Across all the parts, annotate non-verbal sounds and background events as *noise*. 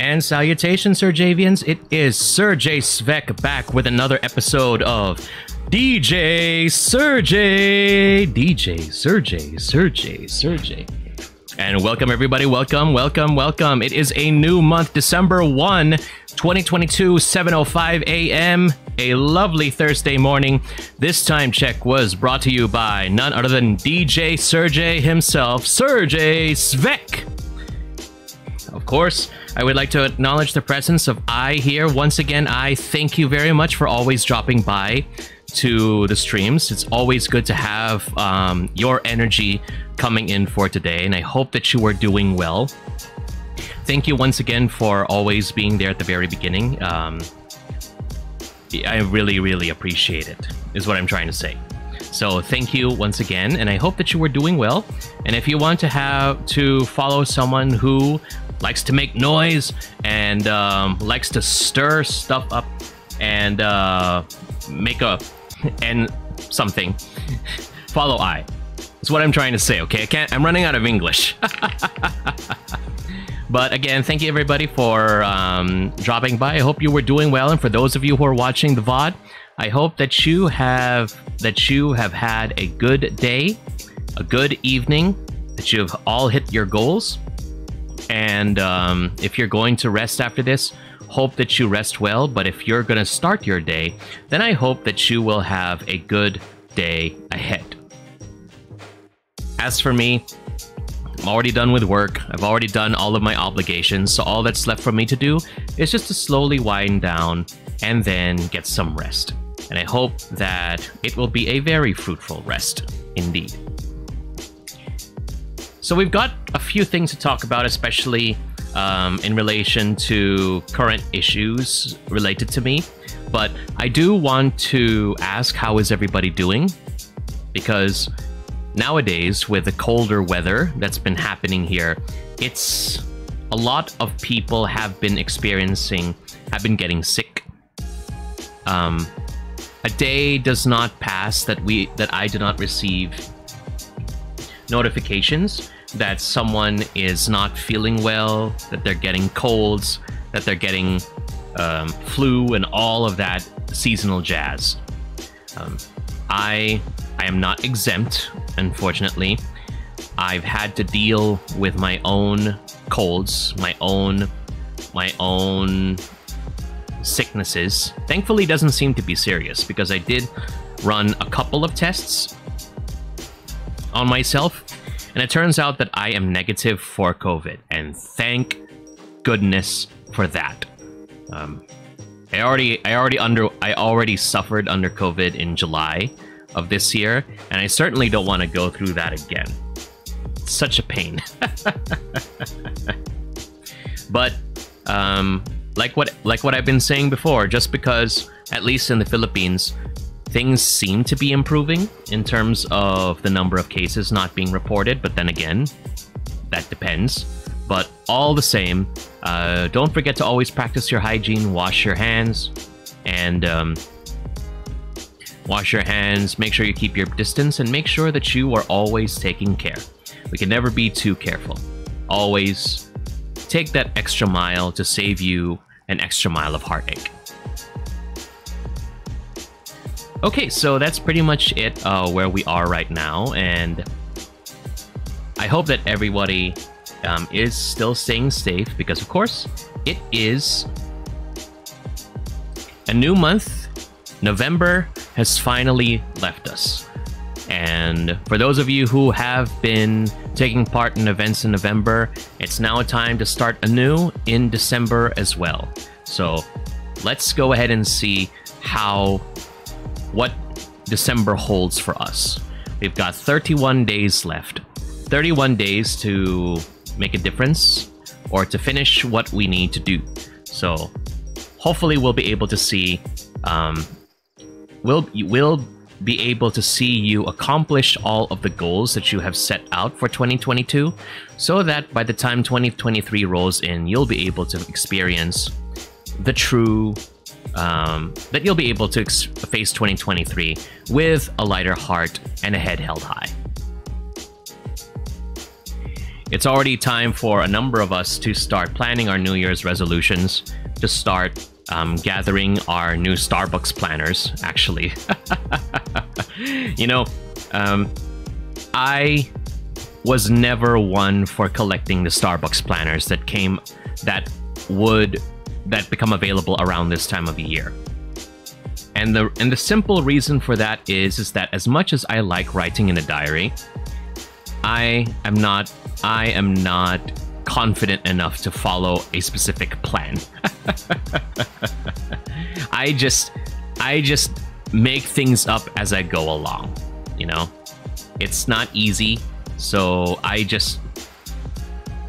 and salutations, Serjavians. It is Serjay Svek back with another episode of DJ Serjay. DJ Serjay, Serjay, Serjay. And welcome, everybody. Welcome, welcome, welcome. It is a new month, December 1, 2022, 7.05 a.m. A lovely Thursday morning. This time check was brought to you by none other than DJ Serjay himself, Serjay Svek. Of course, I would like to acknowledge the presence of I here. Once again, I thank you very much for always dropping by to the streams. It's always good to have um, your energy coming in for today, and I hope that you are doing well. Thank you once again for always being there at the very beginning. Um, I really, really appreciate it, is what I'm trying to say. So thank you once again, and I hope that you are doing well. And if you want to have to follow someone who likes to make noise and um, likes to stir stuff up and uh, make a and something. *laughs* Follow I. That's what I'm trying to say. Okay, I can't. I'm running out of English. *laughs* but again, thank you everybody for um, dropping by. I hope you were doing well, and for those of you who are watching the VOD, I hope that you have that you have had a good day, a good evening, that you have all hit your goals. And um, if you're going to rest after this, hope that you rest well. But if you're going to start your day, then I hope that you will have a good day ahead. As for me, I'm already done with work. I've already done all of my obligations. So all that's left for me to do is just to slowly wind down and then get some rest. And I hope that it will be a very fruitful rest indeed. So we've got a few things to talk about, especially um, in relation to current issues related to me. But I do want to ask how is everybody doing? Because nowadays, with the colder weather that's been happening here, it's a lot of people have been experiencing, have been getting sick. Um, a day does not pass that we that I do not receive notifications that someone is not feeling well, that they're getting colds, that they're getting um, flu, and all of that seasonal jazz. Um, I I am not exempt, unfortunately. I've had to deal with my own colds, my own my own sicknesses. Thankfully, doesn't seem to be serious because I did run a couple of tests on myself and it turns out that I am negative for COVID, and thank goodness for that. Um, I already, I already under, I already suffered under COVID in July of this year, and I certainly don't want to go through that again. It's such a pain. *laughs* but um, like what, like what I've been saying before, just because at least in the Philippines, things seem to be improving in terms of the number of cases not being reported, but then again, that depends. But all the same, uh, don't forget to always practice your hygiene, wash your hands, and um, wash your hands, make sure you keep your distance, and make sure that you are always taking care. We can never be too careful. Always take that extra mile to save you an extra mile of heartache. Okay, so that's pretty much it uh, where we are right now, and I hope that everybody um, is still staying safe because, of course, it is a new month. November has finally left us. And for those of you who have been taking part in events in November, it's now a time to start anew in December as well. So let's go ahead and see how what December holds for us. We've got 31 days left. 31 days to make a difference or to finish what we need to do. So hopefully we'll be able to see um, we'll will be able to see you accomplish all of the goals that you have set out for 2022 so that by the time 2023 rolls in you'll be able to experience the true um, that you'll be able to ex- face 2023 with a lighter heart and a head held high. it's already time for a number of us to start planning our New Year's resolutions, to start um, gathering our new Starbucks planners, actually. *laughs* you know, um, I was never one for collecting the Starbucks planners that came, that would, that become available around this time of year. And the and the simple reason for that is is that as much as I like writing in a diary, I am not I am not confident enough to follow a specific plan. *laughs* I just I just make things up as I go along, you know? It's not easy, so I just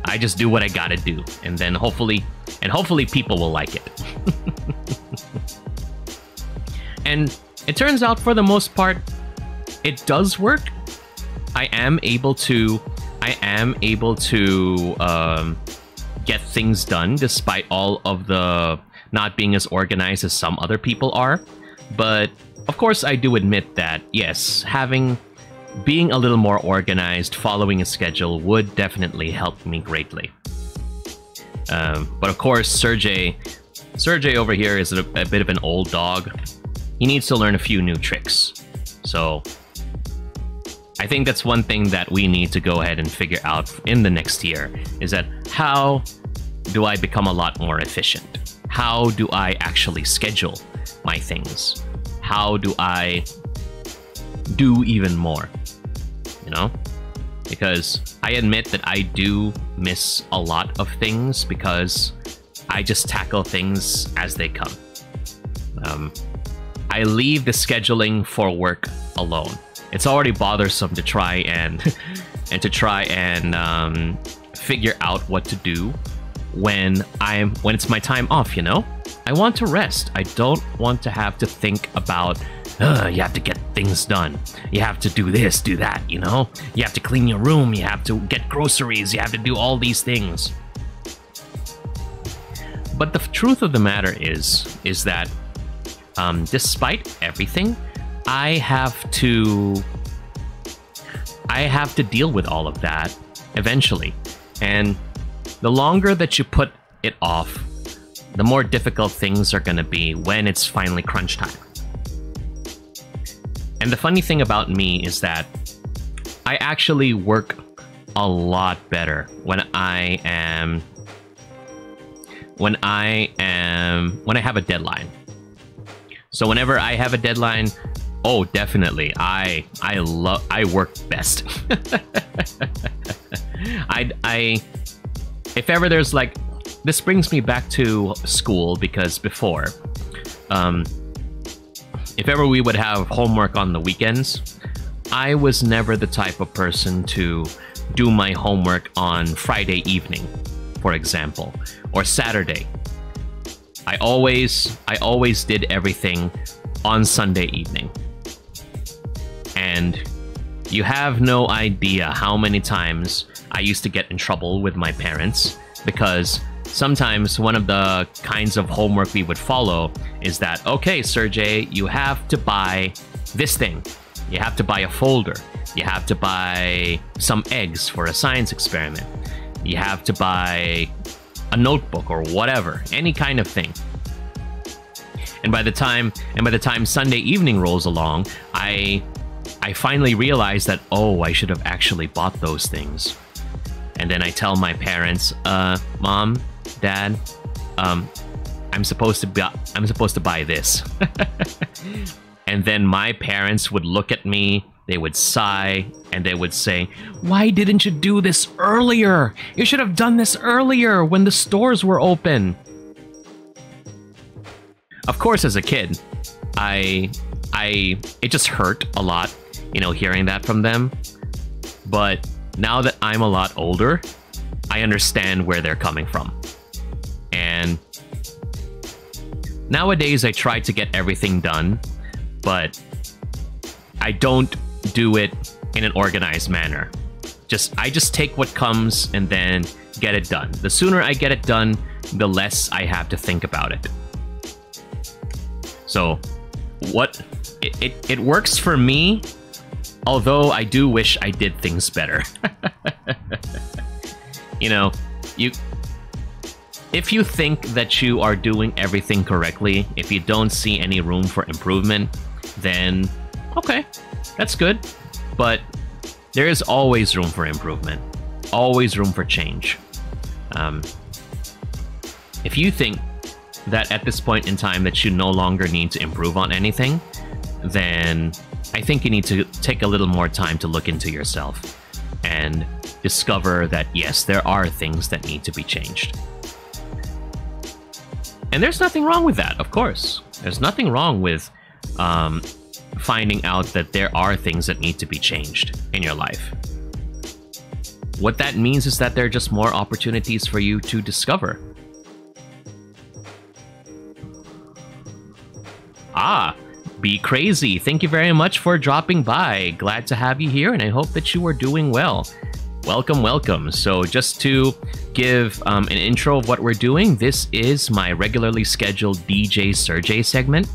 I just do what I got to do and then hopefully and hopefully people will like it. *laughs* and it turns out for the most part it does work. I am able to I am able to um, get things done despite all of the not being as organized as some other people are. But of course, I do admit that yes, having being a little more organized, following a schedule would definitely help me greatly. Um, but of course, Serjay, Serjay over here is a, a bit of an old dog. He needs to learn a few new tricks. So I think that's one thing that we need to go ahead and figure out in the next year is that how do I become a lot more efficient? How do I actually schedule my things? How do I do even more? You know? Because I admit that I do miss a lot of things because I just tackle things as they come. Um, I leave the scheduling for work alone it's already bothersome to try and *laughs* and to try and um, figure out what to do when I'm when it's my time off. You know, I want to rest. I don't want to have to think about. You have to get things done. You have to do this, do that. You know, you have to clean your room. You have to get groceries. You have to do all these things. But the truth of the matter is, is that um, despite everything, I have to I have to deal with all of that eventually. And the longer that you put it off, the more difficult things are going to be when it's finally crunch time. And the funny thing about me is that I actually work a lot better when I am when I am when I have a deadline. So whenever I have a deadline, Oh, definitely. I I love I work best. *laughs* I I if ever there's like this brings me back to school because before um if ever we would have homework on the weekends, I was never the type of person to do my homework on Friday evening, for example, or Saturday. I always I always did everything on Sunday evening. And you have no idea how many times I used to get in trouble with my parents because sometimes one of the kinds of homework we would follow is that, okay, Serjay, you have to buy this thing. You have to buy a folder. You have to buy some eggs for a science experiment. You have to buy a notebook or whatever, any kind of thing. And by the time and by the time Sunday evening rolls along, I I finally realize that, oh, I should have actually bought those things. And then I tell my parents, uh, mom, dad, um, I'm supposed to buy, I'm supposed to buy this. *laughs* and then my parents would look at me, they would sigh, and they would say, Why didn't you do this earlier? You should have done this earlier when the stores were open. Of course, as a kid, I I it just hurt a lot you know, hearing that from them. But now that I'm a lot older, I understand where they're coming from. And nowadays, I try to get everything done, but I don't do it in an organized manner. Just I just take what comes and then get it done. The sooner I get it done, the less I have to think about it. So, what it, it, it works for me Although I do wish I did things better. *laughs* you know, you if you think that you are doing everything correctly, if you don't see any room for improvement, then okay, that's good. But there is always room for improvement, always room for change. Um, if you think that at this point in time that you no longer need to improve on anything, then I think you need to take a little more time to look into yourself and discover that yes, there are things that need to be changed. And there's nothing wrong with that, of course. There's nothing wrong with um, finding out that there are things that need to be changed in your life. What that means is that there are just more opportunities for you to discover. Ah, be crazy. Thank you very much for dropping by. Glad to have you here, and I hope that you are doing well. Welcome, welcome. So, just to give um, an intro of what we're doing, this is my regularly scheduled DJ Serjay segment.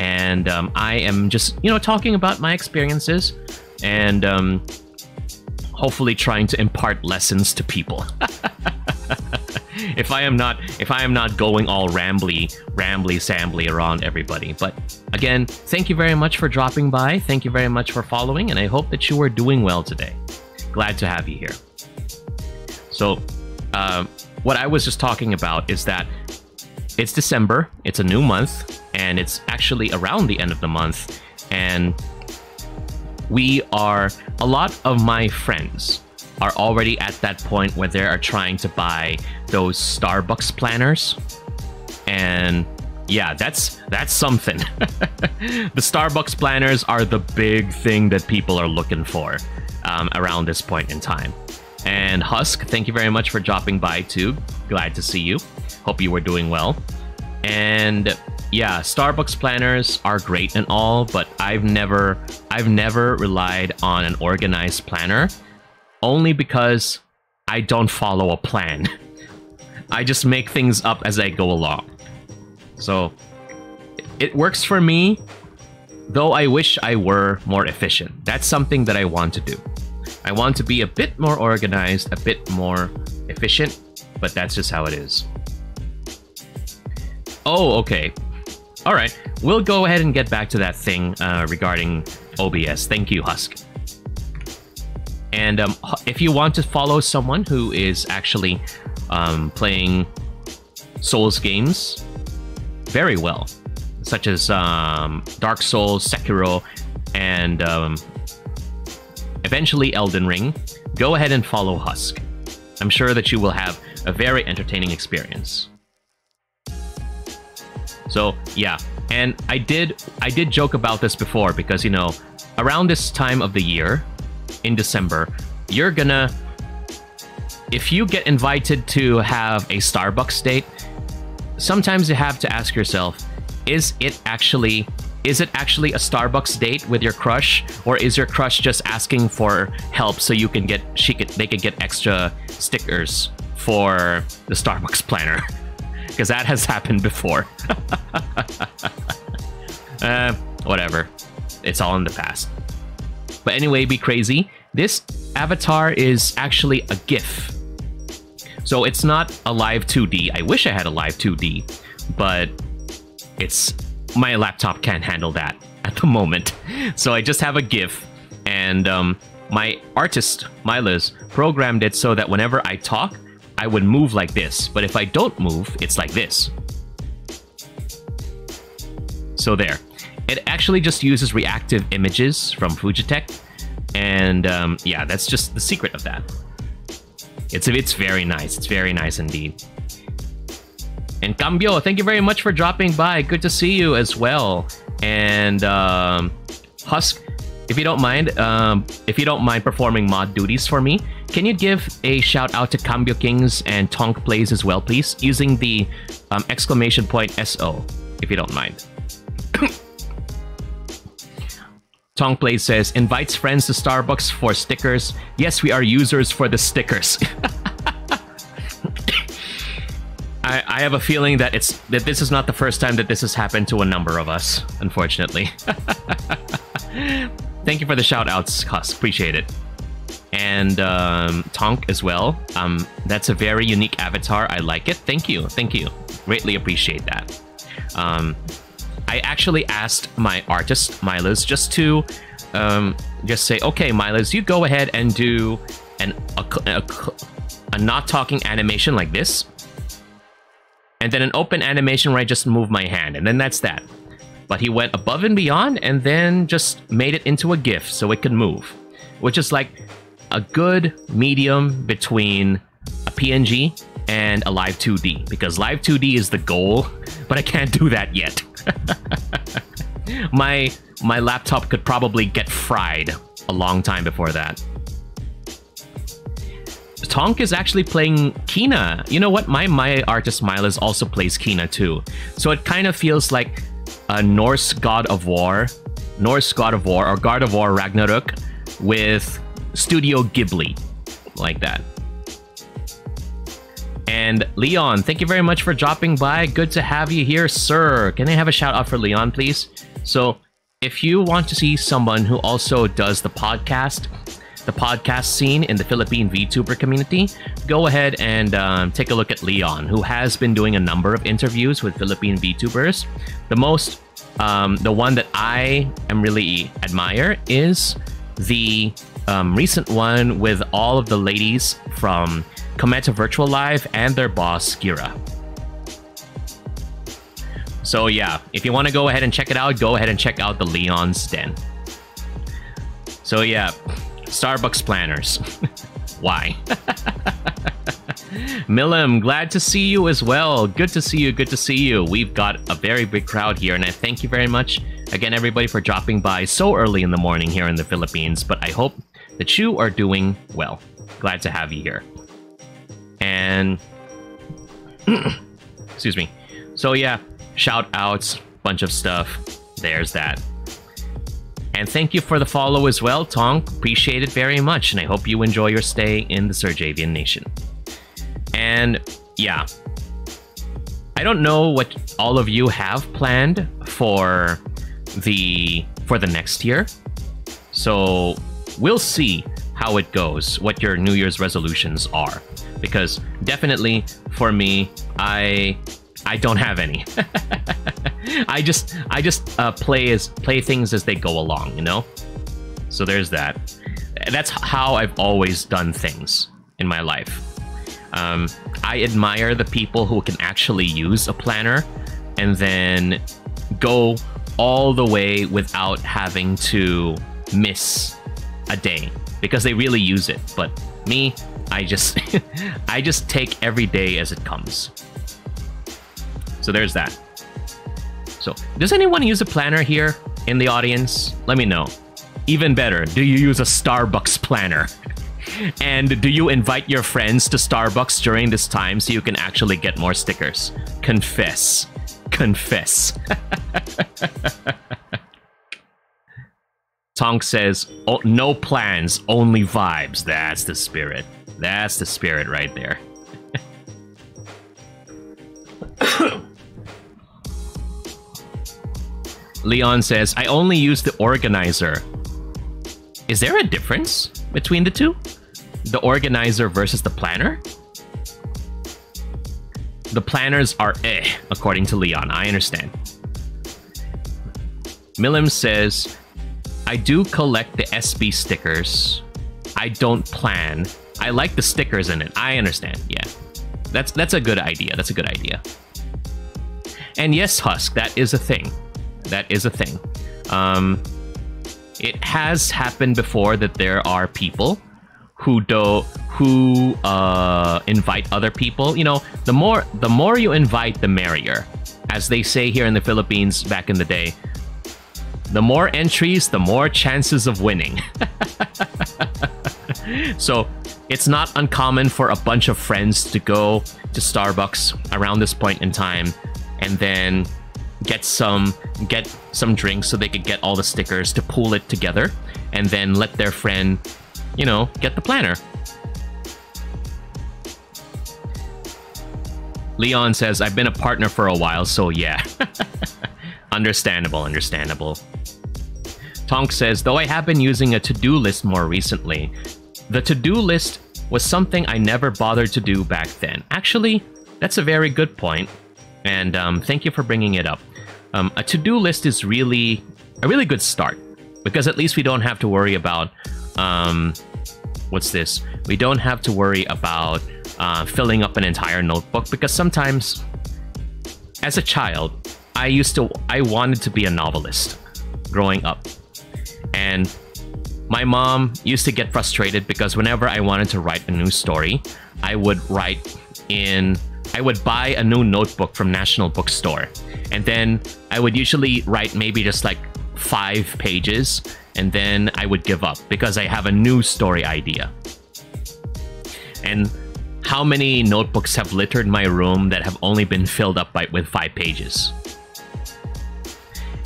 And um, I am just, you know, talking about my experiences and um, hopefully trying to impart lessons to people. *laughs* if I am not if I am not going all rambly, rambly, sambly around everybody. But again, thank you very much for dropping by. Thank you very much for following, and I hope that you are doing well today glad to have you here. So, uh, what I was just talking about is that it's December, it's a new month, and it's actually around the end of the month, and we are, a lot of my friends are already at that point where they are trying to buy those Starbucks planners. And yeah, that's that's something. *laughs* the Starbucks planners are the big thing that people are looking for um, around this point in time. And Husk, thank you very much for dropping by too. Glad to see you. Hope you were doing well. And yeah, Starbucks planners are great and all, but I've never I've never relied on an organized planner only because I don't follow a plan. *laughs* I just make things up as I go along. So it works for me, though I wish I were more efficient. That's something that I want to do. I want to be a bit more organized, a bit more efficient, but that's just how it is. Oh, okay. All right, we'll go ahead and get back to that thing uh, regarding OBS. Thank you, Husk. And um, if you want to follow someone who is actually um, playing Souls games very well, such as um, Dark Souls, Sekiro, and um, eventually Elden Ring, go ahead and follow Husk. I'm sure that you will have a very entertaining experience. So yeah, and I did I did joke about this before because you know, around this time of the year, in December, you're gonna if you get invited to have a Starbucks date, sometimes you have to ask yourself, is it actually is it actually a Starbucks date with your crush, or is your crush just asking for help so you can get she could they could get extra stickers for the Starbucks planner? *laughs* Because that has happened before. *laughs* uh, whatever, it's all in the past. But anyway, be crazy. This avatar is actually a GIF. So it's not a live 2D. I wish I had a live 2D, but it's my laptop can't handle that at the moment. So I just have a GIF, and um, my artist, Myluz, programmed it so that whenever I talk, I would move like this. But if I don't move, it's like this. So there. It actually just uses reactive images from Fujitech. And um, yeah, that's just the secret of that. It's, it's very nice. It's very nice indeed. And Cambio, thank you very much for dropping by. Good to see you as well. And um, Husk, if you don't mind, um, if you don't mind performing mod duties for me, can you give a shout out to Cambio Kings and Tonk Plays as well, please, using the um, exclamation point SO, if you don't mind. *coughs* Tonk Plays says, invites friends to Starbucks for stickers. Yes, we are users for the stickers. *laughs* I, I have a feeling that it's that this is not the first time that this has happened to a number of us, unfortunately. *laughs* Thank you for the shout outs, Husk. Appreciate it. And um, Tonk as well. Um, that's a very unique avatar. I like it. Thank you. Thank you. Greatly appreciate that. Um, I actually asked my artist, Myluz, just to um, just say, okay, Myluz, you go ahead and do an, a, a, a not talking animation like this. And then an open animation where I just move my hand. And then that's that. But he went above and beyond and then just made it into a GIF so it could move. Which is like a good medium between a PNG and a live 2D. Because live 2D is the goal, *laughs* but I can't do that yet. *laughs* my my laptop could probably get fried a long time before that. Tonk is actually playing Kena. You know what? My my artist Myluz also plays Kena too. So it kind of feels like a Norse god of war, Norse god of war or God of War Ragnarok with Studio Ghibli, like that. And Leon, thank you very much for dropping by. Good to have you here, sir. Can I have a shout out for Leon, please? So, if you want to see someone who also does the podcast, the podcast scene in the Philippine VTuber community, go ahead and um, take a look at Leon, who has been doing a number of interviews with Philippine VTubers. The most, um, the one that I am really admire is the um, recent one with all of the ladies from Kometa Virtual Live and their boss, Gira. So yeah, if you want to go ahead and check it out, go ahead and check out the Leon's Den. So yeah, Starbucks planners. *laughs* Why? *laughs* Milim, glad to see you as well. Good to see you, good to see you. We've got a very big crowd here, and I thank you very much again, everybody, for dropping by so early in the morning here in the Philippines. But I hope that you are doing well. Glad to have you here. And *clears throat* excuse me. So yeah, shout outs, bunch of stuff. There's that. And thank you for the follow as well, Tonk. Appreciate it very much, and I hope you enjoy your stay in the Serjavian Nation. And yeah, I don't know what all of you have planned for the for the next year. So we'll see how it goes, what your New Year's resolutions are. Because definitely for me, I I don't have any. *laughs* I just I just uh, play as play things as they go along, you know. So there's that. That's how I've always done things in my life. Um, I admire the people who can actually use a planner and then go all the way without having to miss a day because they really use it. But me, I just *laughs* I just take every day as it comes. So there's that. So, does anyone use a planner here in the audience? Let me know. Even better, do you use a Starbucks planner? *laughs* and do you invite your friends to Starbucks during this time so you can actually get more stickers? Confess. Confess. *laughs* Tonk says, oh, no plans, only vibes. That's the spirit. That's the spirit right there. *coughs* *coughs* Leon says, I only use the organizer. Is there a difference between the two? The organizer versus the planner? The planners are eh, according to Leon. I understand. Milim says, I do collect the SB stickers. I don't plan. I like the stickers in it. I understand. Yeah. That's that's a good idea. That's a good idea. And yes, Husk, that is a thing. That is a thing. Um, it has happened before that there are people who do who uh, invite other people. You know, the more the more you invite, the merrier. As they say here in the Philippines back in the day, the more entries, the more chances of winning. *laughs* so it's not uncommon for a bunch of friends to go to Starbucks around this point in time and then get some get some drinks so they could get all the stickers to pool it together and then let their friend, you know, get the planner. Leon says, I've been a partner for a while, so yeah. *laughs* understandable, understandable. Tonk says, though I have been using a to-do list more recently, the to-do list was something I never bothered to do back then. Actually, that's a very good point, and um, thank you for bringing it up. Um, a to-do list is really a really good start because at least we don't have to worry about um, what's this? We don't have to worry about uh, filling up an entire notebook because sometimes, as a child, I used to I wanted to be a novelist growing up, and my mom used to get frustrated because whenever I wanted to write a new story, I would write in I would buy a new notebook from National Bookstore, and then I would usually write maybe just like five pages, and then I would give up because I have a new story idea. And how many notebooks have littered my room that have only been filled up by, with five pages?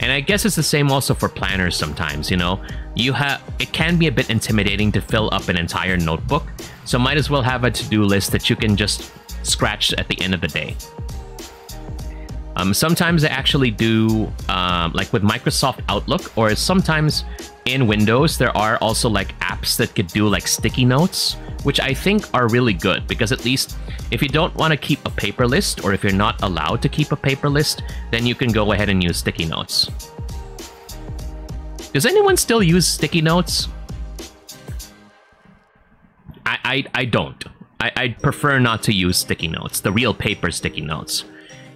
And I guess it's the same also for planners sometimes, you know? You have it can be a bit intimidating to fill up an entire notebook, so might as well have a to-do list that you can just scratch at the end of the day. Um, sometimes I actually do, um, like with Microsoft Outlook, or sometimes in Windows, there are also like apps that could do like sticky notes, which I think are really good because at least if you don't want to keep a paper list or if you're not allowed to keep a paper list, then you can go ahead and use sticky notes. Does anyone still use sticky notes? I, I, I don't. I, I prefer not to use sticky notes, the real paper sticky notes.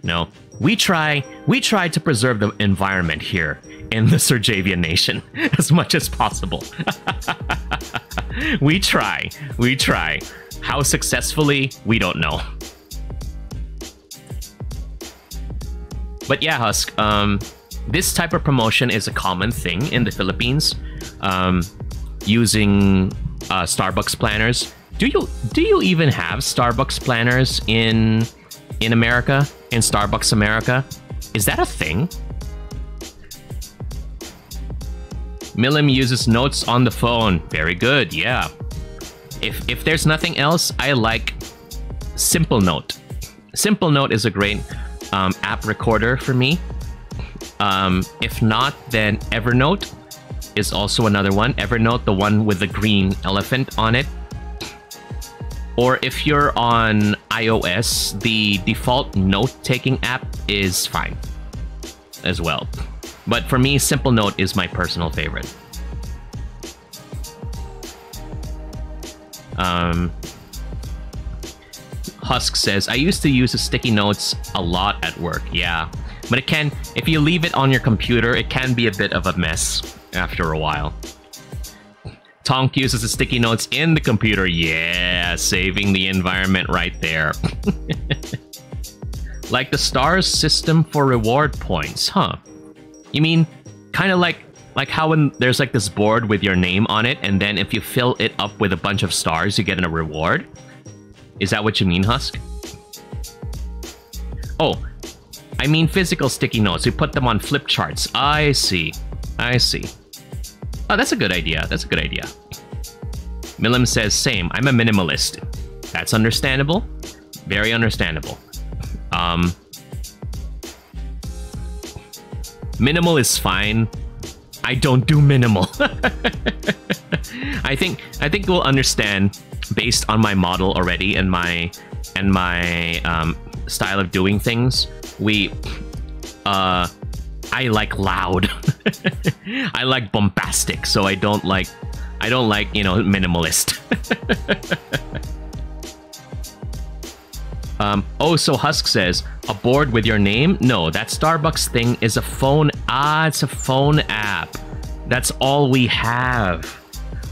You know, we try we try to preserve the environment here in the *laughs* Serjavian nation *laughs* as much as possible. *laughs* we try. We try. How successfully, we don't know. But yeah, Husk, um, this type of promotion is a common thing in the Philippines, um, using uh, Starbucks planners. Do you do you even have Starbucks planners in in America, in Starbucks America. Is that a thing? Milim uses notes on the phone. Very good, yeah. If, if there's nothing else, I like Simple Note. Simple Note is a great um, app recorder for me. Um, if not, then Evernote is also another one. Evernote, the one with the green elephant on it. Or if you're on iOS, the default note-taking app is fine as well. But for me, Simple Note is my personal favorite. Um, Husk says, I used to use the sticky notes a lot at work. Yeah, but it can, if you leave it on your computer, it can be a bit of a mess after a while. Tonk uses the sticky notes in the computer. Yeah, saving the environment right there. *laughs* like the stars system for reward points, huh? You mean kind of like like how when there's like this board with your name on it, and then if you fill it up with a bunch of stars, you get a reward? Is that what you mean, Husk? Oh, I mean physical sticky notes. You put them on flip charts. I see. I see. Oh, that's a good idea. That's a good idea. Milim says, same. I'm a minimalist. That's understandable. Very understandable. Um, minimal is fine. I don't do minimal. *laughs* I think I think we'll understand based on my model already and my and my um, style of doing things. We uh I like loud. *laughs* I like bombastic, so I don't like I don't like, you know, minimalist. *laughs* um, oh, so Husk says, a board with your name? No, that Starbucks thing is a phone. Ah, it's a phone app. That's all we have.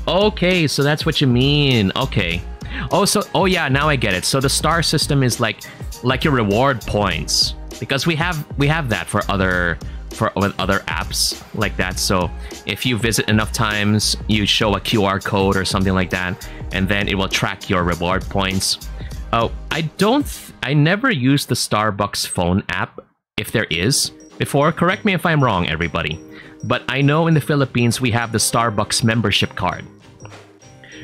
Okay, so that's what you mean. Okay. Oh, so oh yeah, now I get it. So the star system is like like your reward points because we have we have that for other for with other apps like that. So if you visit enough times, you show a QR code or something like that, and then it will track your reward points. Oh, I don't. I never used the Starbucks phone app, if there is before. Correct me if I'm wrong, everybody. But I know in the Philippines we have the Starbucks membership card,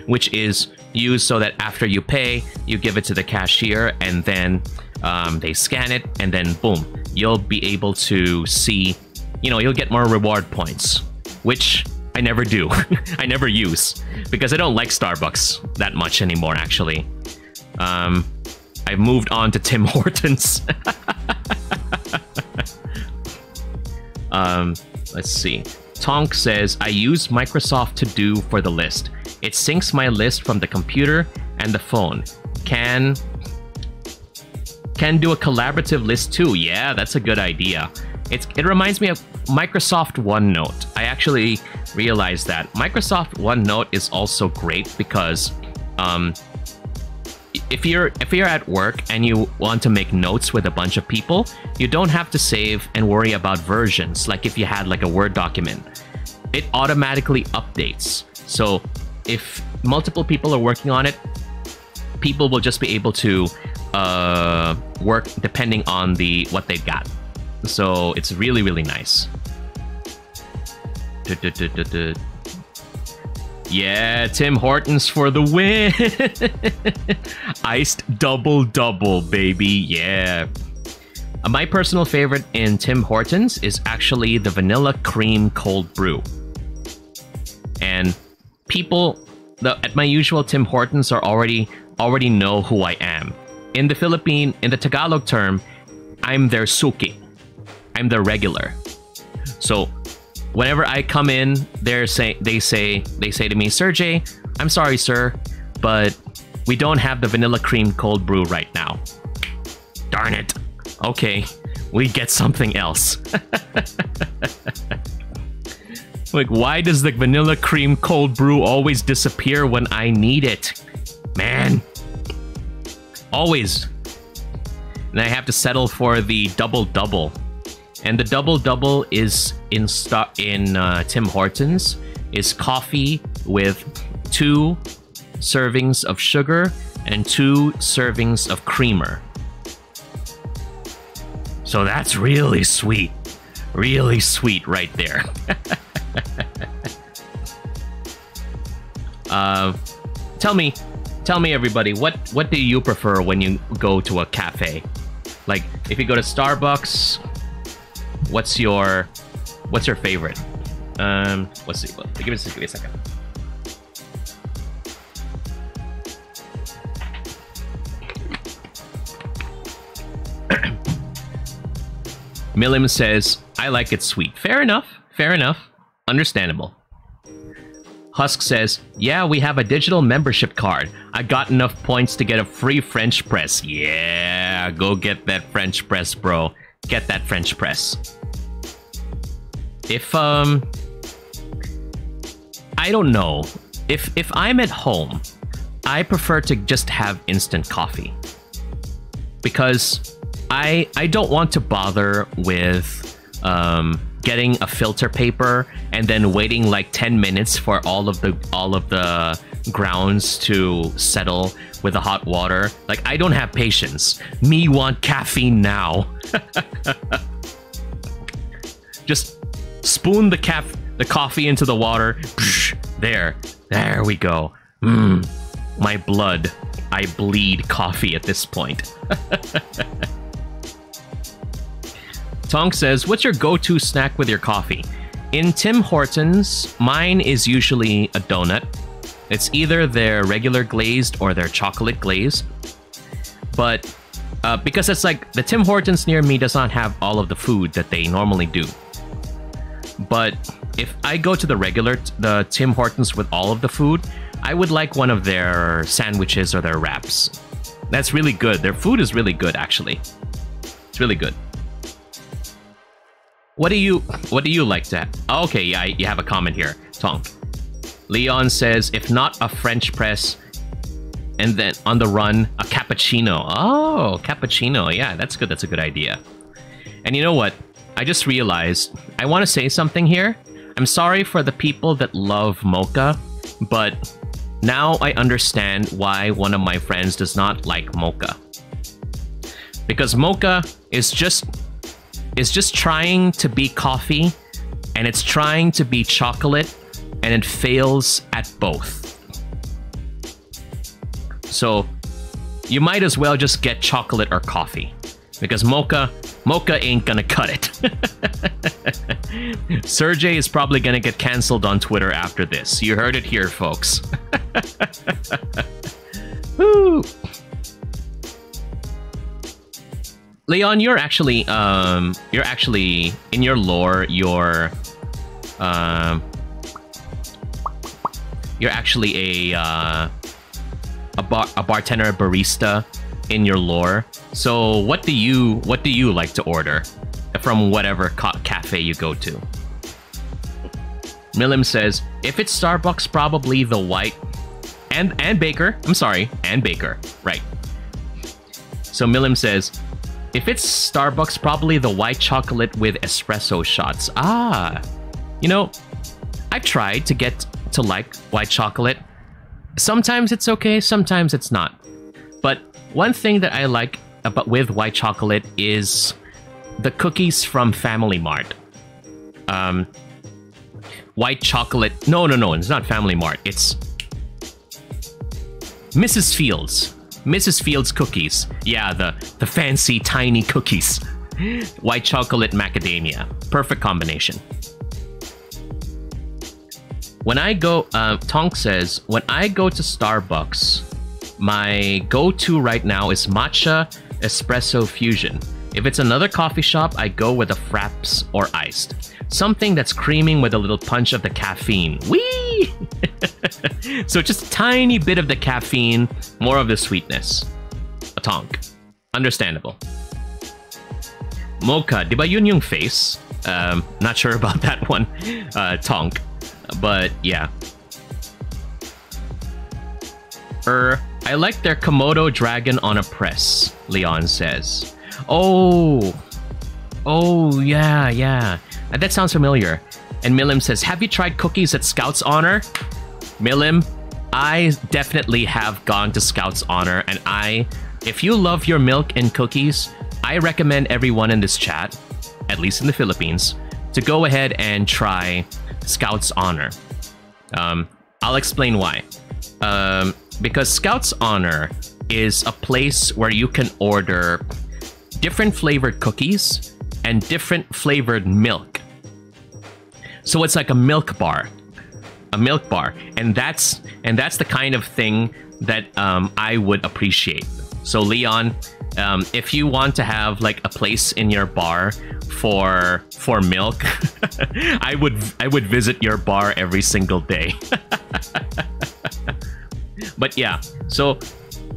which is used so that after you pay, you give it to the cashier, and then um, they scan it, and then boom, you'll be able to see, you know, you'll get more reward points, which I never do. *laughs* I never use because I don't like Starbucks that much anymore. Actually, um, I've moved on to Tim *laughs* Hortons. um, let's see. Tonk says I use Microsoft To Do for the list. It syncs my list from the computer and the phone. Can can do a collaborative list too. Yeah, that's a good idea. It's, it reminds me of Microsoft OneNote. I actually realized that Microsoft OneNote is also great because um, if you're if you're at work and you want to make notes with a bunch of people, you don't have to save and worry about versions like if you had like a Word document. It automatically updates. So if multiple people are working on it, people will just be able to uh, work depending on the what they've got. So it's really really nice. Yeah, Tim Hortons for the win. *laughs* Iced double double, baby. Yeah. Uh, my personal favorite in Tim Hortons is actually the vanilla cream cold brew. And people the, at my usual Tim Hortons are already already know who I am. In the Philippine, in the Tagalog term, I'm their suki. I'm their regular. So whenever I come in, they're say they say they say to me, Serjay, I'm sorry, sir, but we don't have the vanilla cream cold brew right now. Darn it. Okay, we get something else. *laughs* like, why does the vanilla cream cold brew always disappear when I need it? Man. Always. And I have to settle for the double double. And the double double is in stock in uh, Tim Hortons is coffee with two servings of sugar and two servings of creamer. So that's really sweet. Really sweet right there. *laughs* *laughs* uh, tell me, tell me everybody, what what do you prefer when you go to a cafe? Like if you go to Starbucks, what's your what's your favorite? Um, let's see. Give me, give me a second. *clears throat* Millim says, I like it sweet. Fair enough. Fair enough. Understandable. Husk says, Yeah, we have a digital membership card. I got enough points to get a free French press. Yeah, go get that French press, bro. Get that French press. If, um. I don't know. If, if I'm at home, I prefer to just have instant coffee. Because I, I don't want to bother with um, getting a filter paper and then waiting like 10 minutes for all of the all of the grounds to settle with the hot water. Like I don't have patience. Me want caffeine now. *laughs* Just spoon the caf the coffee into the water. There. There we go. Mmm. My blood. I bleed coffee at this point. *laughs* Tonk says, What's your go to snack with your coffee? In Tim Hortons, mine is usually a donut. It's either their regular glazed or their chocolate glazed. But uh, because it's like the Tim Hortons near me does not have all of the food that they normally do. But if I go to the regular, the Tim Hortons with all of the food, I would like one of their sandwiches or their wraps. That's really good. Their food is really good, actually. It's really good. What do you what do you like to? Oh, okay, yeah, you have a comment here, Tonk. Leon says, if not a French press, and then on the run, a cappuccino. Oh, cappuccino. Yeah, that's good. That's a good idea. And you know what? I just realized I want to say something here. I'm sorry for the people that love mocha, but now I understand why one of my friends does not like mocha. Because mocha is just is just trying to be coffee and it's trying to be chocolate and it fails at both. So you might as well just get chocolate or coffee. because Mocha Mocha ain't gonna cut it. *laughs* Serjay is probably gonna get canceled on Twitter after this. You heard it here, folks. *laughs* Woo. Leon, you're actually um you're actually in your lore, you're um you're actually a uh, a bar a bartender, a barista in your lore. So what do you what do you like to order from whatever ca cafe you go to? Milim says if it's Starbucks, probably the white and and Baker. I'm sorry, and Baker. Right. So Milim says if it's Starbucks, probably the white chocolate with espresso shots. Ah, you know, I've tried to get to like white chocolate. Sometimes it's okay, sometimes it's not. But one thing that I like about with white chocolate is the cookies from Family Mart. Um, white chocolate. No, no, no. It's not Family Mart. It's Mrs. Fields. Mrs. Fields cookies. Yeah, the the fancy tiny cookies. White chocolate macadamia. Perfect combination. When I go, uh, Tonk says, when I go to Starbucks, my go-to right now is matcha espresso fusion. If it's another coffee shop, I go with a fraps or iced. Something that's creaming with a little punch of the caffeine. Wee! *laughs* so just a tiny bit of the caffeine, more of the sweetness. A tonk. Understandable. Mocha, di yun yung face? Um, not sure about *laughs* that one. Uh, tonk. But yeah. Er, I like their Komodo dragon on a press, Leon says. Oh. Oh, yeah, yeah. That sounds familiar. And Milim says, Have you tried cookies at Scout's Honor? Milim, I definitely have gone to Scout's Honor, and I, if you love your milk and cookies, I recommend everyone in this chat, at least in the Philippines, to go ahead and try Scout's Honor. Um, I'll explain why. Um, because Scout's Honor is a place where you can order different flavored cookies and different flavored milk. So it's like a milk bar, a milk bar, and that's and that's the kind of thing that um, I would appreciate. So Leon, um, if you want to have like a place in your bar for for milk, *laughs* I would I would visit your bar every single day. *laughs* but yeah, so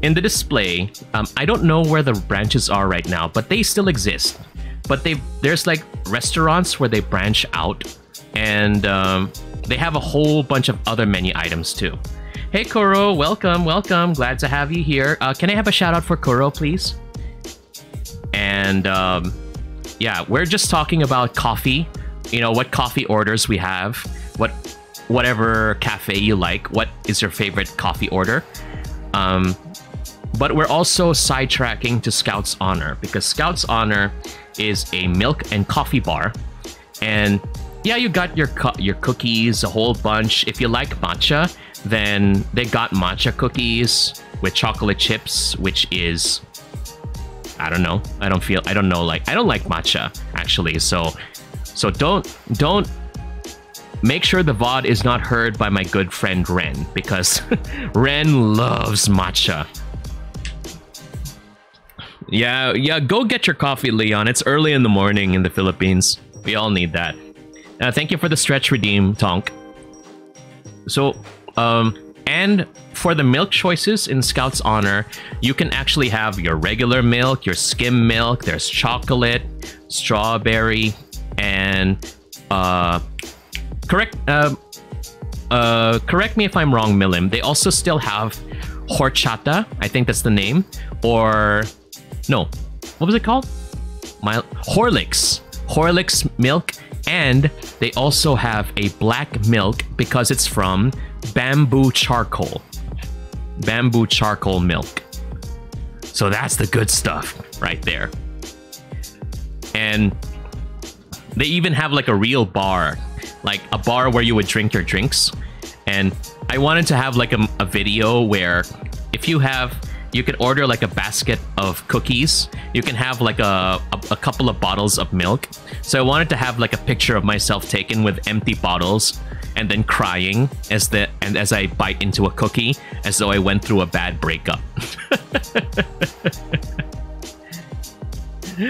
in the display, um, I don't know where the branches are right now, but they still exist. But they there's like restaurants where they branch out, and um, they have a whole bunch of other menu items too. Hey Koro, welcome, welcome. Glad to have you here. Uh, can I have a shout out for Koro, please? And um, yeah, we're just talking about coffee. You know what coffee orders we have, what whatever cafe you like. What is your favorite coffee order? Um, but we're also sidetracking to Scout's Honor because Scout's Honor is a milk and coffee bar, and yeah, you got your your cookies, a whole bunch. If you like matcha, then they got matcha cookies with chocolate chips, which is I don't know. I don't feel I don't know like I don't like matcha actually. So so don't don't make sure the VOD is not heard by my good friend Ren because *laughs* Ren loves matcha. Yeah, yeah, go get your coffee, Leon. It's early in the morning in the Philippines. We all need that. Uh, thank you for the stretch redeem, Tonk. So, um, and for the milk choices in Scout's Honor, you can actually have your regular milk, your skim milk, there's chocolate, strawberry, and uh, correct uh, uh, correct me if I'm wrong, Milim. They also still have horchata, I think that's the name, or no, what was it called? My Horlicks, Horlicks milk, and they also have a black milk because it's from bamboo charcoal. Bamboo charcoal milk. So that's the good stuff right there. And they even have like a real bar, like a bar where you would drink your drinks. And I wanted to have like a, a video where if you have you can order like a basket of cookies. You can have like a, a, a couple of bottles of milk. So I wanted to have like a picture of myself taken with empty bottles and then crying as the and as I bite into a cookie as though I went through a bad breakup. *laughs*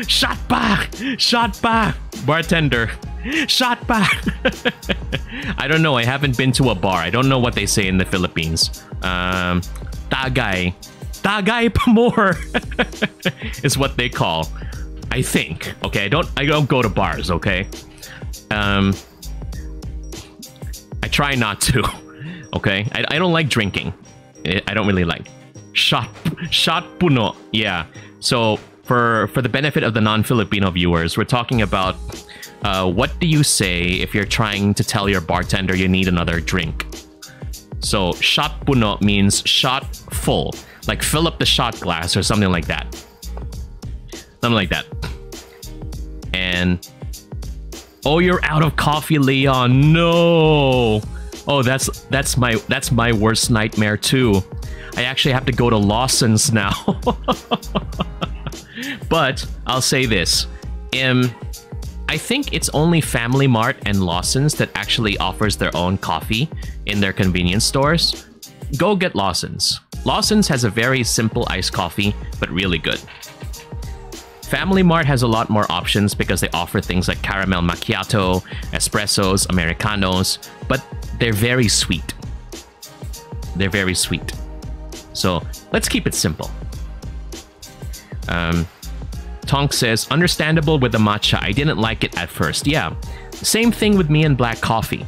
Shot back! Shot back! Bartender. Shot back! *laughs* I don't know. I haven't been to a bar. I don't know what they say in the Philippines. Um, tagay. Tagay pa more *laughs* is what they call. I think. Okay, I don't I don't go to bars, okay? Um I try not to. *laughs* Okay? I, I don't like drinking. I don't really like. Shot shot puno. Yeah. So for for the benefit of the non-Filipino viewers, we're talking about uh, what do you say if you're trying to tell your bartender you need another drink? So shot puno means shot full, like fill up the shot glass or something like that. Something like that. And oh, you're out of coffee, Leon. No. Oh, that's that's my that's my worst nightmare too. I actually have to go to Lawson's now. *laughs* but I'll say this. Um, I think it's only Family Mart and Lawson's that actually offers their own coffee in their convenience stores. Go get Lawson's. Lawson's has a very simple iced coffee, but really good. Family Mart has a lot more options because they offer things like caramel macchiato, espressos, americanos, but they're very sweet. They're very sweet. So let's keep it simple. Um, Tonk says, understandable with the matcha. I didn't like it at first. Yeah, same thing with me and black coffee.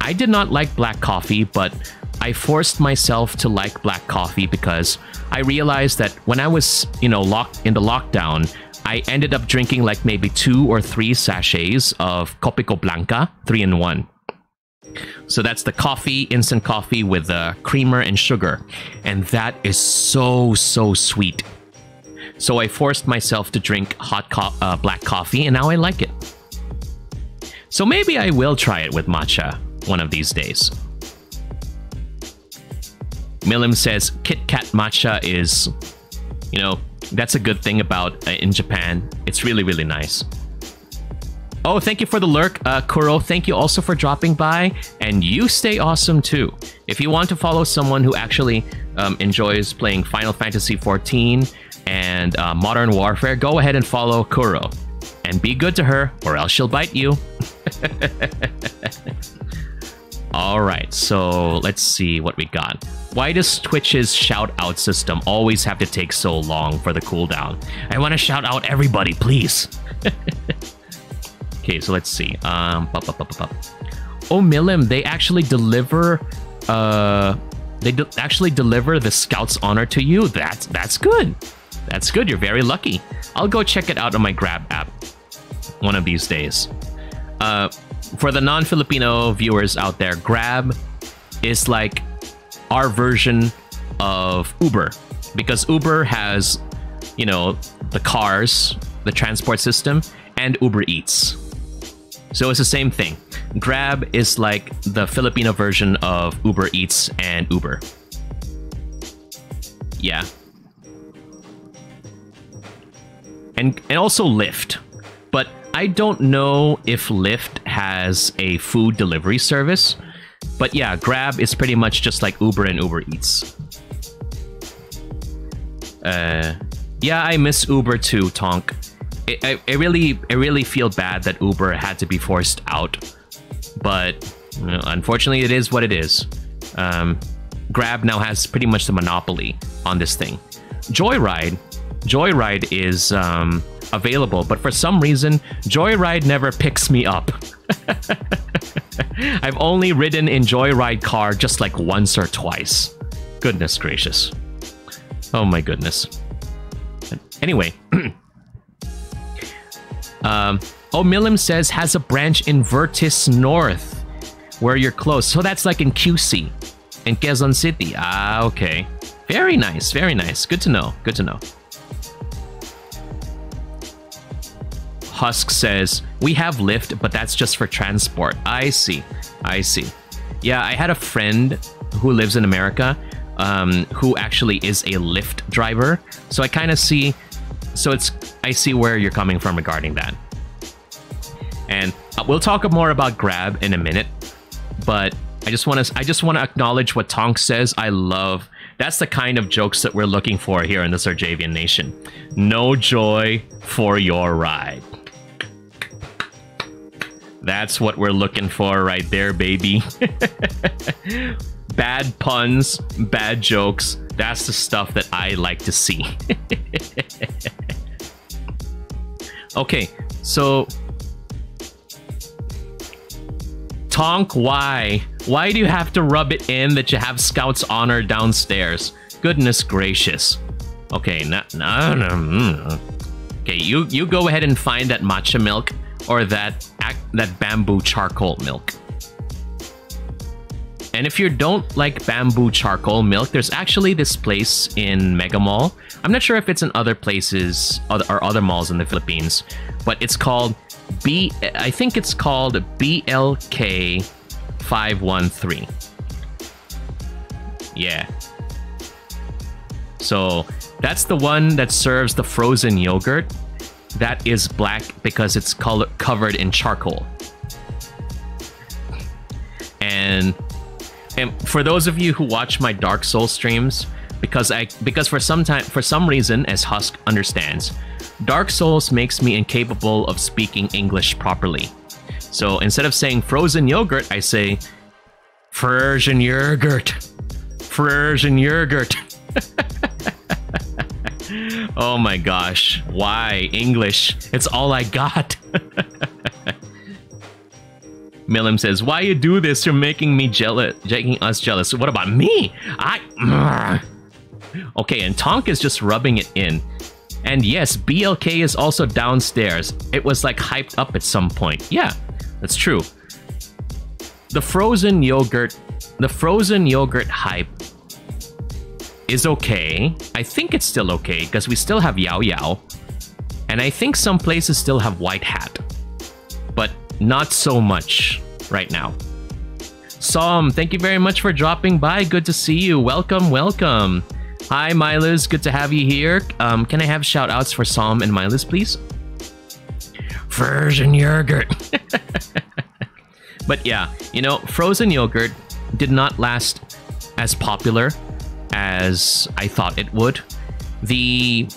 I did not like black coffee, but I forced myself to like black coffee because I realized that when I was, you know, locked in the lockdown, I ended up drinking like maybe two or three sachets of Kopiko Blanca, three in one. So that's the coffee, instant coffee with the creamer and sugar. And that is so, so sweet. So I forced myself to drink hot co uh, black coffee, and now I like it. So maybe I will try it with matcha one of these days. Milim says Kit Kat matcha is, you know, that's a good thing about uh, in Japan. It's really, really nice. Oh, thank you for the lurk, uh, Kuro. Thank you also for dropping by, and you stay awesome too. If you want to follow someone who actually um, enjoys playing Final Fantasy XIV and uh, Modern Warfare, go ahead and follow Kuro. And be good to her, or else she'll bite you. *laughs* Alright, so let's see what we got. Why does Twitch's shout out system always have to take so long for the cooldown? I want to shout out everybody, please. *laughs* okay, so let's see. Um, Oh, Milim, they actually deliver. Uh, they de actually deliver the Scout's honor to you. That's that's good. That's good. You're very lucky. I'll go check it out on my Grab app one of these days. Uh, for the non-Filipino viewers out there, Grab is like our version of Uber because Uber has, you know, the cars, the transport system, and Uber Eats. So it's the same thing. Grab is like the Filipino version of Uber Eats and Uber. Yeah. And and also Lyft. I don't know if Lyft has a food delivery service. But yeah, Grab is pretty much just like Uber and Uber Eats. Uh, yeah, I miss Uber too, Tonk. I, I, really, I really feel bad that Uber had to be forced out, but you know, unfortunately, it is what it is. Um, Grab now has pretty much the monopoly on this thing. Joyride, Joyride is um, available, but for some reason, Joyride never picks me up. *laughs* I've only ridden in Joyride car just like once or twice. Goodness gracious. Oh my goodness. Anyway. *clears throat* um, Milim says has a branch in Vertis North, where you're close. So that's like in QC, in Quezon City. Ah, okay. Very nice, very nice. Good to know, good to know. Husk says, We have Lyft, but that's just for transport. I see. I see. Yeah, I had a friend who lives in America. um, who actually is a Lyft driver. So I kind of see, so it's I see where you're coming from regarding that. And uh, we'll talk more about Grab in a minute, but I just want to I just want to acknowledge what Tonk says. I love that's the kind of jokes that we're looking for here in the Serjavian Nation. No joy for your ride. That's what we're looking for right there, baby. *laughs* bad puns, bad jokes. That's the stuff that I like to see. *laughs* okay, so Tonk, why? Why do you have to rub it in that you have Scout's honor downstairs? Goodness gracious. Okay, no, no, no. Okay, you you go ahead and find that matcha milk or that that bamboo charcoal milk. And if you don't like bamboo charcoal milk, there's actually this place in Mega Mall. I'm not sure if it's in other places or other malls in the Philippines, but it's called B. I think it's called BLK 513. Yeah. So that's the one that serves the frozen yogurt. That is black because it's color covered in charcoal. And and for those of you who watch my Dark Souls streams, because I because for some time for some reason, as Husk understands, Dark Souls makes me incapable of speaking English properly. So instead of saying frozen yogurt, I say frozen yogurt. Frozen yogurt. *laughs* oh my gosh. Why? English. It's all I got. *laughs* Milim says, "Why you do this? You're making me jealous, making us jealous. What about me? I." *clears throat* Okay, and Tonk is just rubbing it in. And yes, BLK is also downstairs. It was like hyped up at some point. Yeah, that's true. The frozen yogurt, the frozen yogurt hype is okay. I think it's still okay because we still have llaollao. And I think some places still have White Hat. But not so much right now. Som, thank you very much for dropping by. Good to see you. Welcome, welcome. Hi, Milas. Good to have you here. Um, can I have shout outs for Som and Milas, please? Frozen yogurt. *laughs* but yeah, you know, frozen yogurt did not last as popular as I thought it would. The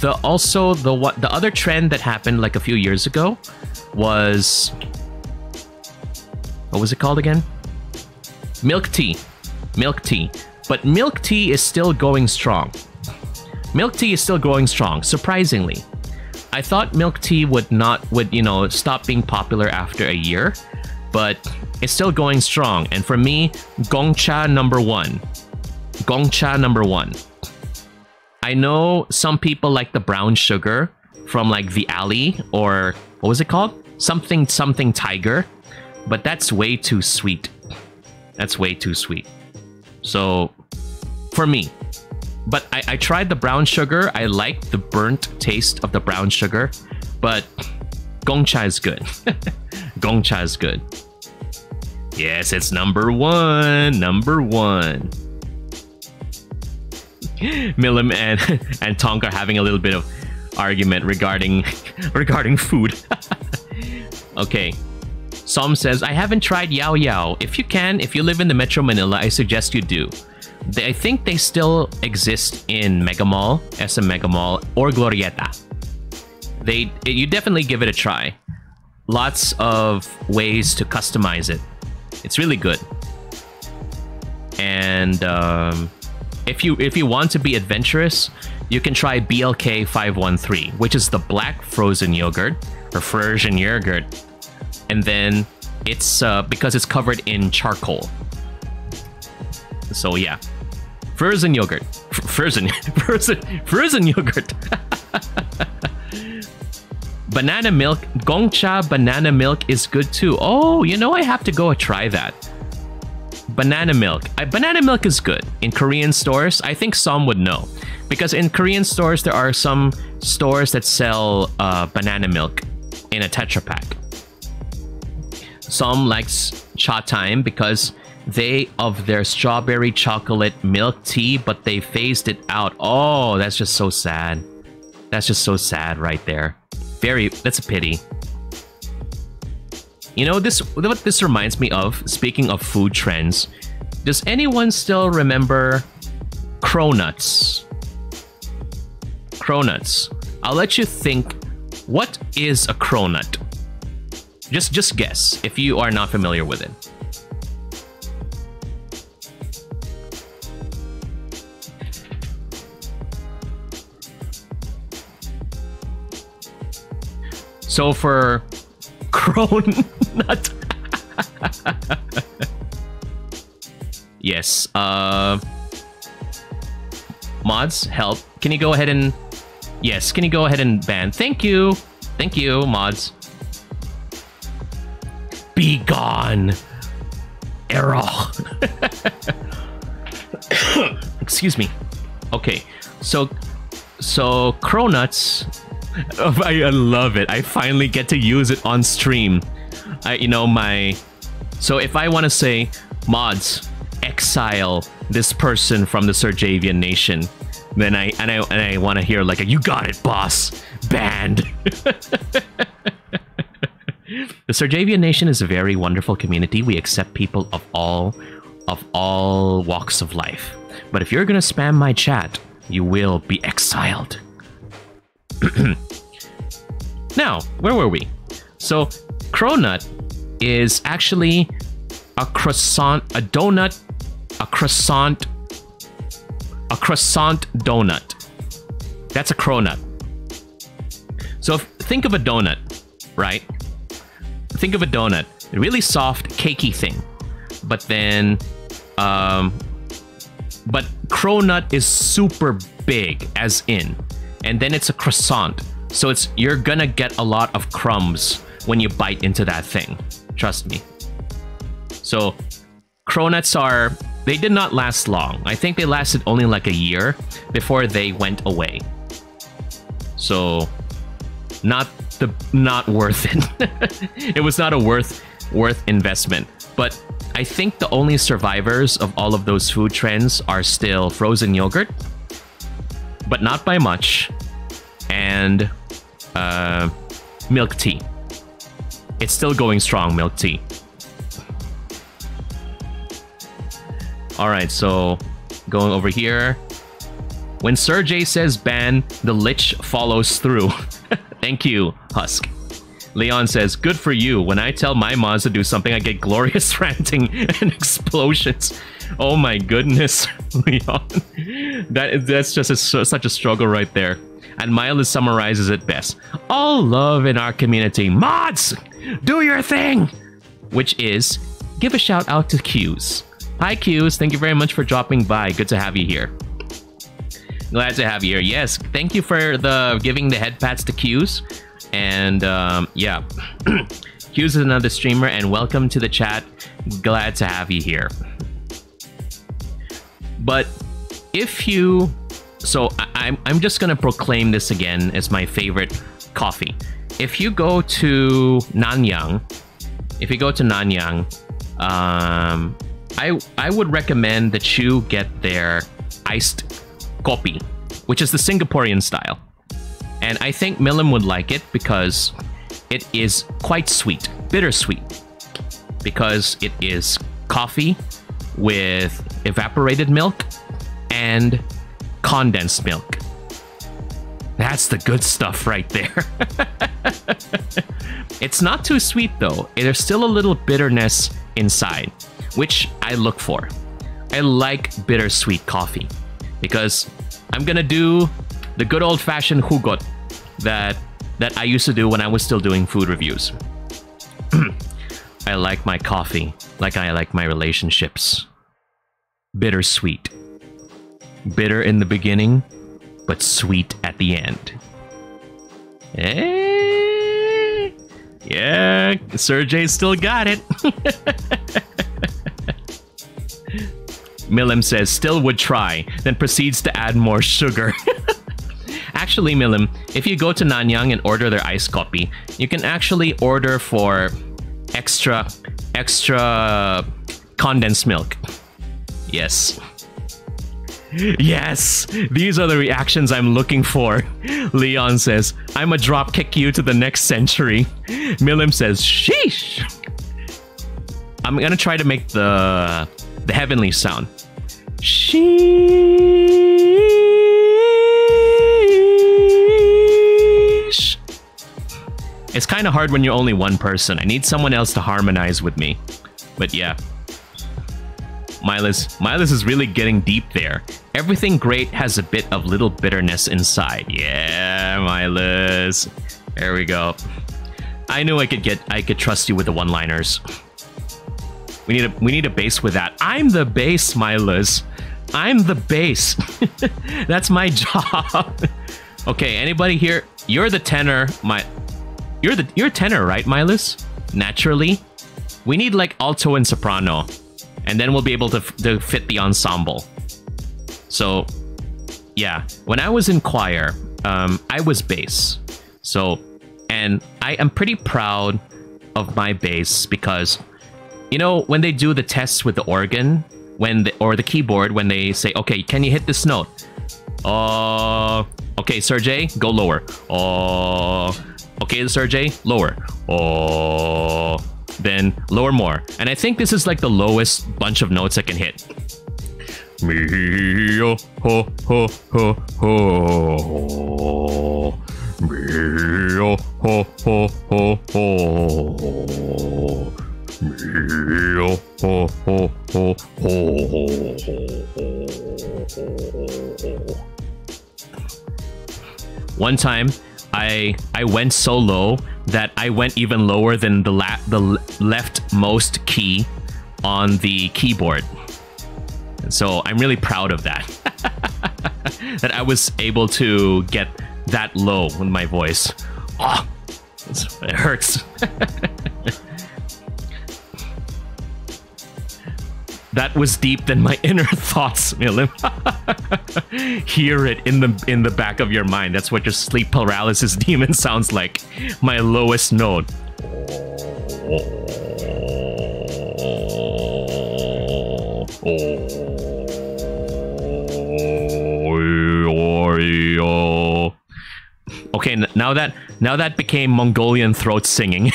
the also the what the other trend that happened like a few years ago was what was it called again? Milk tea. Milk tea. But milk tea is still going strong. Milk tea is still going strong, surprisingly. I thought milk tea would not would, you know, stop being popular after a year, but it's still going strong. And for me, Gongcha number 1. Gongcha number 1. I know some people like the brown sugar from like the alley or what was it called? Something something tiger, but that's way too sweet. That's way too sweet. So for me. But I, I tried the brown sugar. I like the burnt taste of the brown sugar, but Gongcha is good. *laughs* Gongcha is good. Yes, it's number one. Number one. *laughs* Milim and *laughs* and Tonk are having a little bit of argument regarding *laughs* regarding food. okay. Som says, I haven't tried llaollao. If you can, if you live in the Metro Manila, I suggest you do. They, I think they still exist in Mega Mall, SM Mega Mall, or Glorietta. They, you definitely give it a try. Lots of ways to customize it. It's really good. And um, if you if you want to be adventurous, you can try BLK 513, which is the black frozen yogurt or frozen yogurt, and then it's uh, because it's covered in charcoal. So yeah, frozen yogurt, F frozen, *laughs* frozen, frozen yogurt. *laughs* banana milk, Gongcha banana milk is good too. Oh, you know I have to go try that. Banana milk. I, banana milk is good in Korean stores. I think some would know because in Korean stores there are some stores that sell uh, banana milk in a Tetra Pak. Some likes Chatime because they of their strawberry chocolate milk tea, but they phased it out. Oh, that's just so sad. That's just so sad right there. Very, that's a pity. You know, this what this reminds me of, speaking of food trends, does anyone still remember cronuts? Cronuts. I'll let you think, what is a cronut? Just just guess if you are not familiar with it. So for *laughs* cronut. yes. Uh mods, help. Can you go ahead and Yes, can you go ahead and ban? Thank you. Thank you, mods. Be gone. Error. *coughs* Excuse me. Okay, so so Cronuts *laughs* I love it. I finally get to use it on stream. I, you know, my... So if I want to say, mods, exile this person from the Serjavian nation, then I and I and I want to hear like a, you got it, boss, banned. *laughs* the Serjavian nation is a very wonderful community. We accept people of all of all walks of life. But if you're gonna spam my chat, you will be exiled. *clears throat* now, where were we? So, cronut is actually a croissant, a donut, a croissant, a croissant donut. That's a cronut. So, if, think of a donut, right? Think of a donut, a really soft, cakey thing, but then, um, but cronut is super big, as in and then it's a croissant. So it's you're gonna get a lot of crumbs when you bite into that thing. Trust me. So cronuts are they did not last long. I think they lasted only like a year before they went away. So not the not worth it. *laughs* it was not a worth worth investment. But I think the only survivors of all of those food trends are still frozen yogurt, but not by much, and uh, milk tea. It's still going strong, milk tea. All right, so going over here. When Serjay says ban, the Lich follows through. *laughs* Thank you, Husk. Leon says, good for you. When I tell my mods to do something, I get glorious *laughs* ranting and explosions. Oh my goodness, *laughs* Leon. That is, that's just a, such a struggle right there and Miles summarizes it best. All love in our community. Mods, do your thing! Which is, give a shout out to Q's. Hi Q's, thank you very much for dropping by. Good to have you here. Glad to have you here. Yes, thank you for the giving the head pats to Q's. And um, yeah, *clears throat* Q's is another streamer, and welcome to the chat. Glad to have you here. But if you so I, I'm, I'm just to proclaim this again as my favorite coffee. If you go to Nanyang, if you go to Nanyang, um, I I would recommend that you get their iced kopi, which is the Singaporean style. And I think Milim would like it because it is quite sweet, bittersweet, because it is coffee with evaporated milk and condensed milk. That's the good stuff right there. *laughs* it's not too sweet though. There's still a little bitterness inside, which I look for. I like bittersweet coffee because I'm gonna do the good old fashioned hugot that that I used to do when I was still doing food reviews. *clears throat* I like my coffee like I like my relationships. Bittersweet. Bitter in the beginning, but sweet at the end. Eh? Yeah, Serjay still got it. *laughs* Milim says, still would try, then proceeds to add more sugar. *laughs* actually, Milim, if you go to Nanyang and order their iced coffee, you can actually order for extra, extra condensed milk. Yes. Yes, these are the reactions I'm looking for. Leon says, I'm a drop kick you to the next century. Milim says, sheesh. I'm gonna try to make the the heavenly sound. Sheesh. It's kind of hard when you're only one person. I need someone else to harmonize with me. But yeah. Milas, Milas is really getting deep there. Everything great has a bit of little bitterness inside. Yeah, Milas. There we go. I knew I could get I could trust you with the one-liners. We need a we need a bass with that. I'm the bass, Milas. I'm the bass. *laughs* That's my *laughs* job. okay, anybody here? You're the tenor. My, you're the you're tenor, right, Milas? Naturally, we need like alto and soprano, and then we'll be able to to fit the ensemble. So, yeah, when I was in choir, um, I was bass. So, and I am pretty proud of my bass because, you know, when they do the tests with the organ, when the, or the keyboard, when they say, okay, can you hit this note? Uh, okay, Serjay, go lower. Uh, okay, Serjay, lower. Uh, then lower more. And I think this is like the lowest bunch of notes I can hit. Me ho ho ho ho. Me ho ho ho ho. Me ho ho ho ho. One time, I I went so low that I went even lower than the la- the leftmost key on the keyboard. So I'm really proud of that. *laughs* that I was able to get that low with my voice. Oh, it hurts. *laughs* that was deep than my *laughs* inner thoughts, Milim. *laughs* Hear it in the in the back of your mind. That's what your sleep paralysis *laughs* demon sounds like. My lowest note. Okay, now that now that became Mongolian throat singing.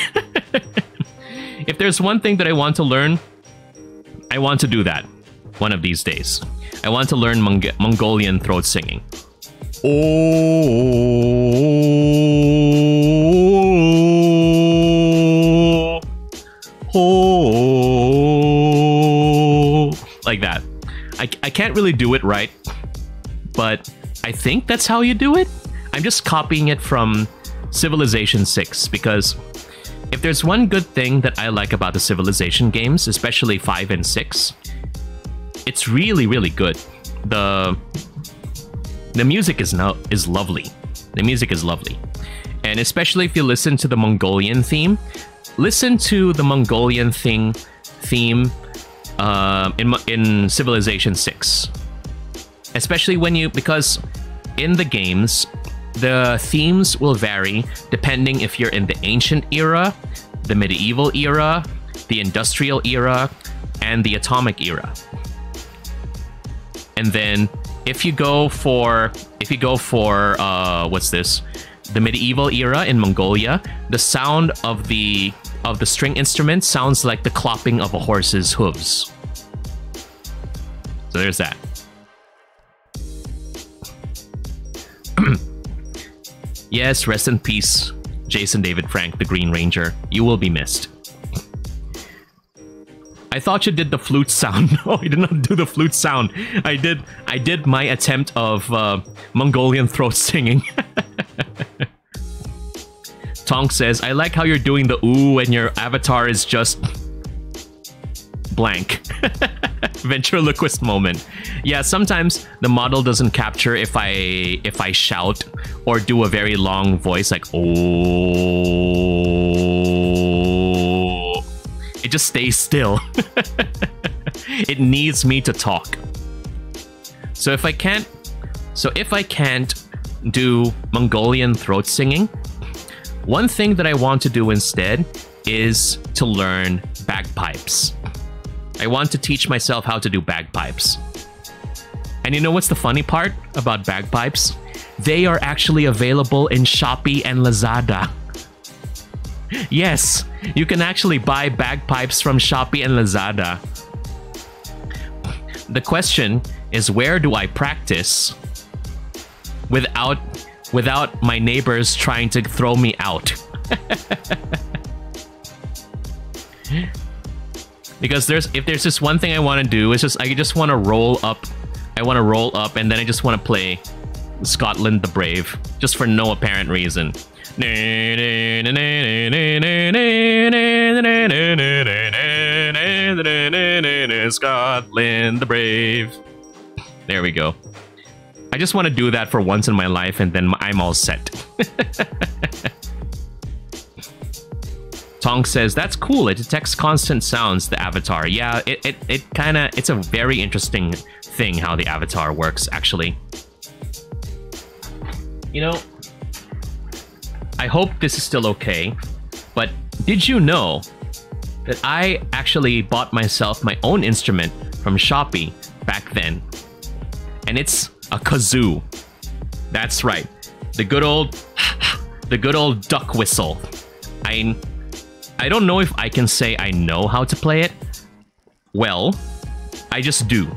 if there's one thing that I want to learn, I want to do that one of these days. I want to learn Mong Mongolian throat singing. Oh, oh, like that. I, I can't really do it right, but I think that's how you do it. I'm just copying it from Civilization 6 because if there's one good thing that I like about the Civilization games, especially 5 and 6, it's really really good. The the music is no is lovely. The music is lovely. And especially if you listen to the Mongolian theme, listen to the Mongolian thing theme uh, in in Civilization 6. Especially when you because in the games the themes will vary depending if you're in the ancient era, the medieval era, the industrial era, and the atomic era. And then if you go for if you go for uh, what's this? The medieval era in Mongolia, the sound of the of the string instrument sounds like the clopping of a horse's hooves. So there's that. Yes, rest in peace, Jason David Frank, the Green Ranger. You will be missed. I thought you did the flute sound. *laughs* No, I did not do the flute sound. I did I did my attempt of uh, Mongolian throat *laughs* singing. Tonk says, I like how you're doing the ooh and your avatar is just blank. *laughs* *laughs* Ventriloquist moment. Yeah, sometimes the model doesn't capture if I if I shout or do a very long voice like oh. It just stays still. *laughs* it needs me to talk. So if I can't so if I can't do Mongolian throat singing, one thing that I want to do instead is to learn bagpipes. I want to teach myself how to do bagpipes. And you know what's the funny part about bagpipes? They are actually available in Shopee and Lazada. *laughs* Yes, you can actually buy bagpipes from Shopee and Lazada. The question is where do I practice without without my neighbors trying to throw me out? *laughs* because there's if there's just one thing I want to do, it's just I just want to roll up. I want to roll up and then I just want to play Scotland the Brave just for no apparent reason. Scotland the Brave. There we go. I just want to do that for once in my life and then I'm all set. *laughs* Tonk says, that's cool. It detects constant sounds, the avatar. Yeah, it, it, it kind of, it's a very interesting thing how the avatar works, actually. You know, I hope this is still okay, but did you know that I actually bought myself my own instrument from Shopee back then? And it's a kazoo. That's right. The good old *laughs* the good old duck whistle. I I don't know if I can say I know how to play it. Well, I just do.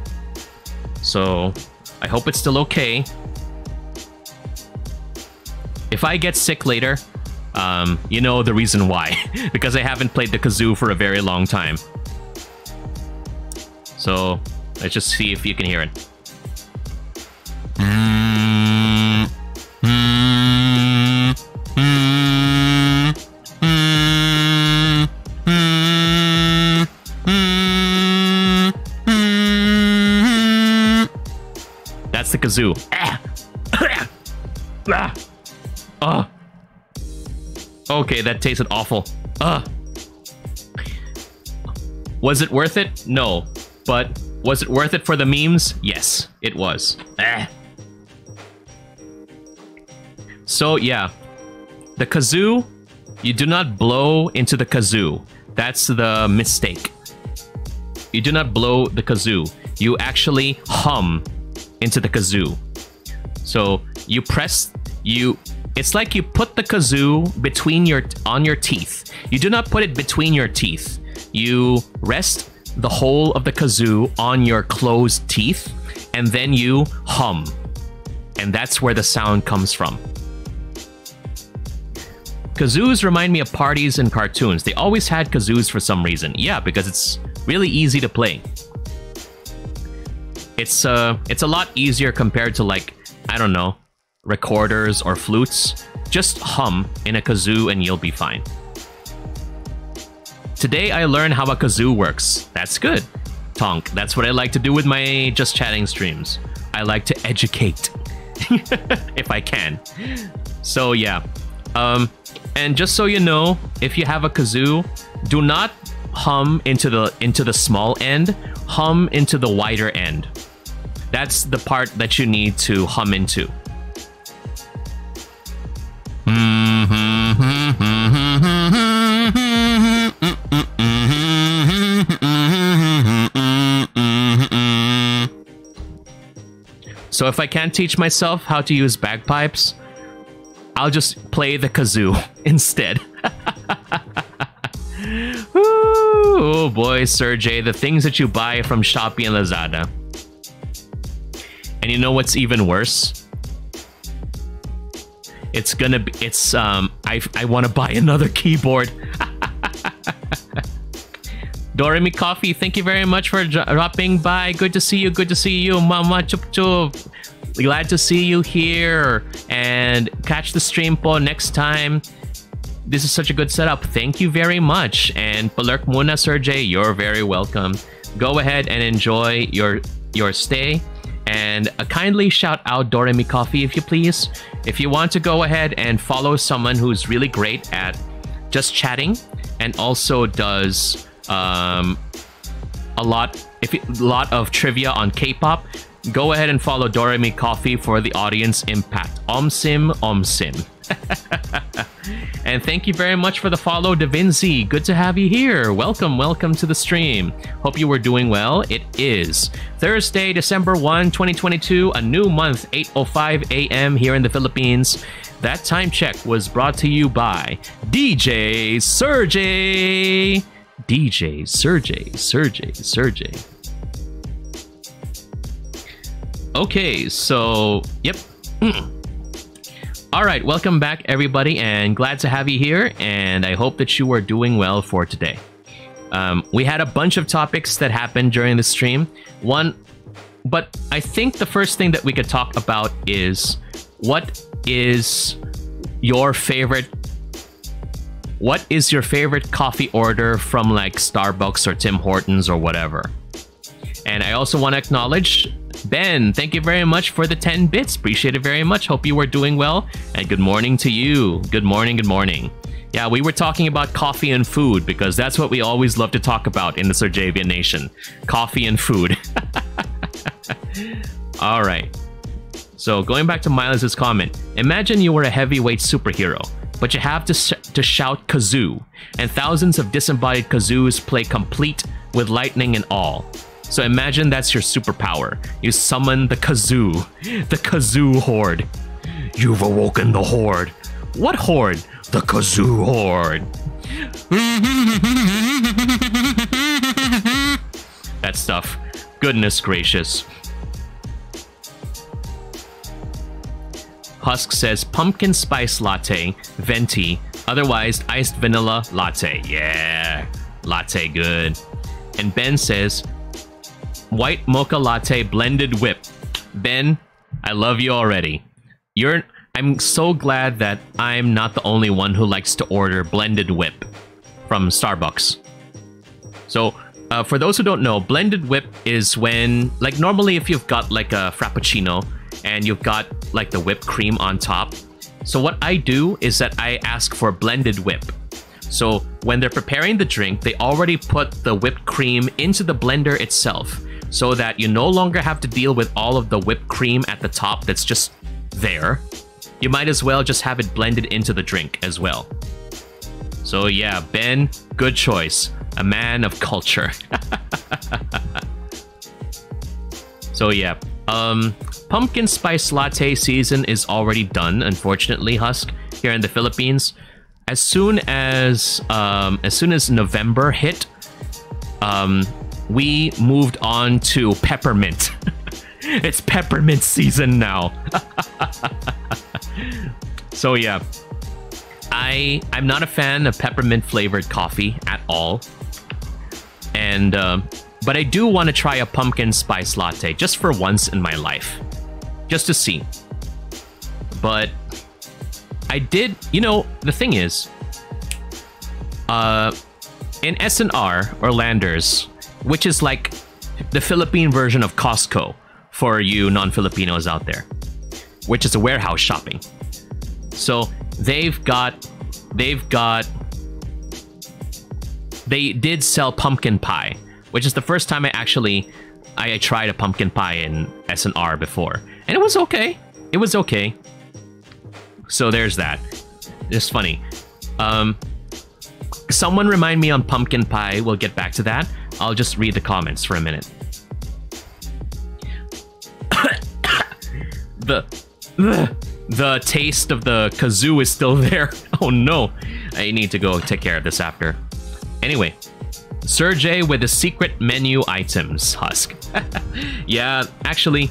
So, I hope it's still okay. If I get sick later, um, you know the reason why. *laughs* because I haven't played the kazoo for a very long time. So, let's just see if you can hear it. That's the kazoo. Ah. ah. Ah. Okay, that tasted awful. Ah. Was it worth it? No. But was it worth it for the memes? Yes, it was. Ah. So, yeah. The kazoo, you do not blow into the kazoo. That's the mistake. You do not blow the kazoo. You actually hum into the kazoo. So you press you it's like you put the kazoo between your on your teeth. You do not put it between your teeth. You rest the whole of the kazoo on your closed teeth and then you hum. And that's where the sound comes from. Kazoos remind me of parties and cartoons. They always had kazoos for some reason. Yeah, because it's really easy to play. It's uh it's a lot easier compared to like, I don't know, recorders or flutes. Just hum in a kazoo and you'll be fine. Today I learned how a kazoo works. That's good. Tonk, that's what I like to do with my just chatting streams. I like to educate. *laughs* if I can. So yeah. Um and just so you know, if you have a kazoo, do not hum into the into the small end, hum into the wider end. That's the part that you need to hum into. So if I can't teach myself how to use bagpipes, I'll just play the kazoo *laughs* instead. *laughs* oh boy, Serjay, the things that you buy from Shopee and Lazada. And you know what's even worse? It's gonna be, it's, um, I, I want to buy another keyboard. *laughs* Doremi Coffee, thank you very much for dropping by. Good to see you. Good to see you. Mama chup chup. Glad to see you here. And catch the stream po next time. This is such a good setup. Thank you very much. And Palurk Muna Serjay, you're very welcome. Go ahead and enjoy your your stay. And a kindly shout out Doremi Coffee if you please. If you want to go ahead and follow someone who's really great at just chatting and also does um, a lot if a lot of trivia on K-pop, go ahead and follow Doremi Coffee for the audience impact. Om Sim, Omsim. and *laughs* And thank you very much for the follow, Da Vinci. Good to have you here. Welcome, welcome to the stream. Hope you were doing well. It is Thursday, December 1, 2022, a new month, 8.05 a.m. here in the Philippines. That time check was brought to you by DJ Serjay. DJ Serjay, Serjay, Serjay. Okay, so, yep. Mm. All right, welcome back, everybody, and glad to have you here. And I hope that you are doing well for today. Um, we had a bunch of topics that happened during the stream. One, but I think the first thing that we could talk about is what is your favorite what is your favorite coffee order from like Starbucks or Tim Hortons or whatever? And I also want to acknowledge Ben. Thank you very much for the 10 bits. Appreciate it very much. Hope you are doing well. And good morning to you. Good morning, good morning. Yeah, we were talking about coffee and food because that's what we always love to talk about in the Serjavian Nation. Coffee and food. *laughs* All right. So going back to Miles' comment, imagine you were a heavyweight superhero, but you have to, sh to shout kazoo, and thousands of disembodied kazoos play complete with lightning and all. So imagine that's your superpower. You summon the kazoo, the kazoo horde. You've awoken the horde. What horde? The kazoo horde. *laughs* that stuff. Goodness gracious. Husk says pumpkin spice latte, venti, otherwise iced vanilla latte. Yeah, latte good. And Ben says white mocha latte blended whip. Ben, I love you already. You're I'm so glad that I'm not the only one who likes to order blended whip from Starbucks. So, uh, for those who don't know, blended whip is when, like, normally if you've got like a frappuccino and you've got like the whipped cream on top. So, what I do is that I ask for blended whip. So, when they're preparing the drink, they already put the whipped cream into the blender itself so that you no longer have to deal with all of the whipped cream at the top that's just there. You might as well just have it blended into the drink as well. So yeah, Ben, good choice. A man of culture. *laughs* so yeah, um, pumpkin spice latte season is already done, unfortunately, Husk, here in the Philippines. As soon as um, as soon as November hit, um, we moved on to peppermint. *laughs* it's peppermint season now. *laughs* so yeah, I I'm not a fan of peppermint flavored coffee at all, and uh, but I do want to try a pumpkin spice latte just for once in my life, just to see. But I did, you know, the thing is, uh, in S&R or Landers, which is like the Philippine version of Costco for you non-Filipinos out there, which is a warehouse shopping. So they've got, they've got, they did sell pumpkin pie, which is the first time I actually, I tried a pumpkin pie in S&R before, and it was okay. It was okay. So there's that. It's funny. Um, someone remind me on pumpkin pie. We'll get back to that. I'll just read the comments for a minute. *coughs* the, the *coughs* the taste of the kazoo is still *laughs* there. Oh no, I need to go take care of this after. Anyway, Serjay with the secret menu items, Husk. *laughs* yeah, actually,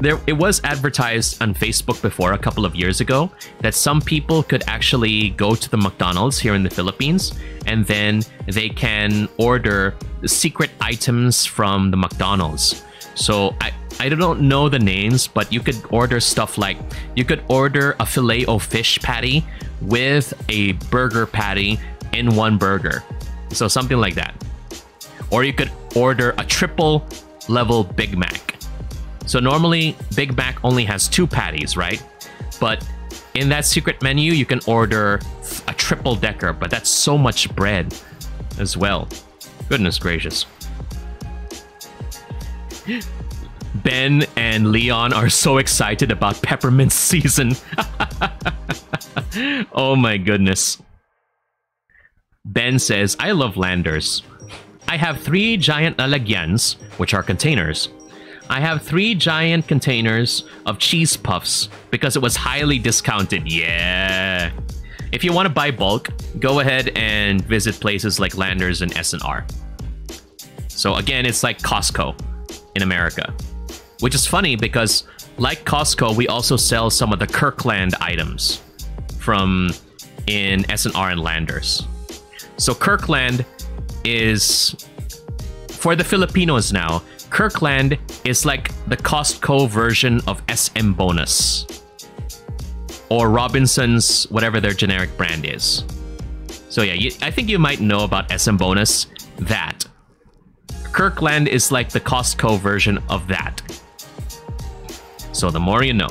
there it was advertised on Facebook before a couple of years ago that some people could actually go to the McDonald's here in the Philippines and then they can order secret items from the McDonald's. So I I don't know the names, but you could order stuff like you could order a filet o fish patty with a burger patty in one burger. So something like that. Or you could order a triple level Big Mac so normally Big Mac only has two patties, right? But in that secret menu, you can order a triple decker, but that's so much bread as well. Goodness gracious. Ben and Leon are so excited about peppermint *laughs* season. *laughs* oh my goodness. Ben says, I love landers. I have three giant lalagyan's, which are containers. I have three giant containers of cheese puffs because it was highly discounted. Yeah. If you want to buy bulk, go ahead and visit places like Landers and S&R. So again, it's like Costco in America. Which is funny because like Costco, we also sell some of the Kirkland items from in S&R and Landers. So Kirkland is for the Filipinos now. Kirkland is like the Costco version of SM Bonus or Robinson's whatever their generic brand is. So yeah, you, I think you might know about SM Bonus. That Kirkland is like the Costco version of that. So the more you know.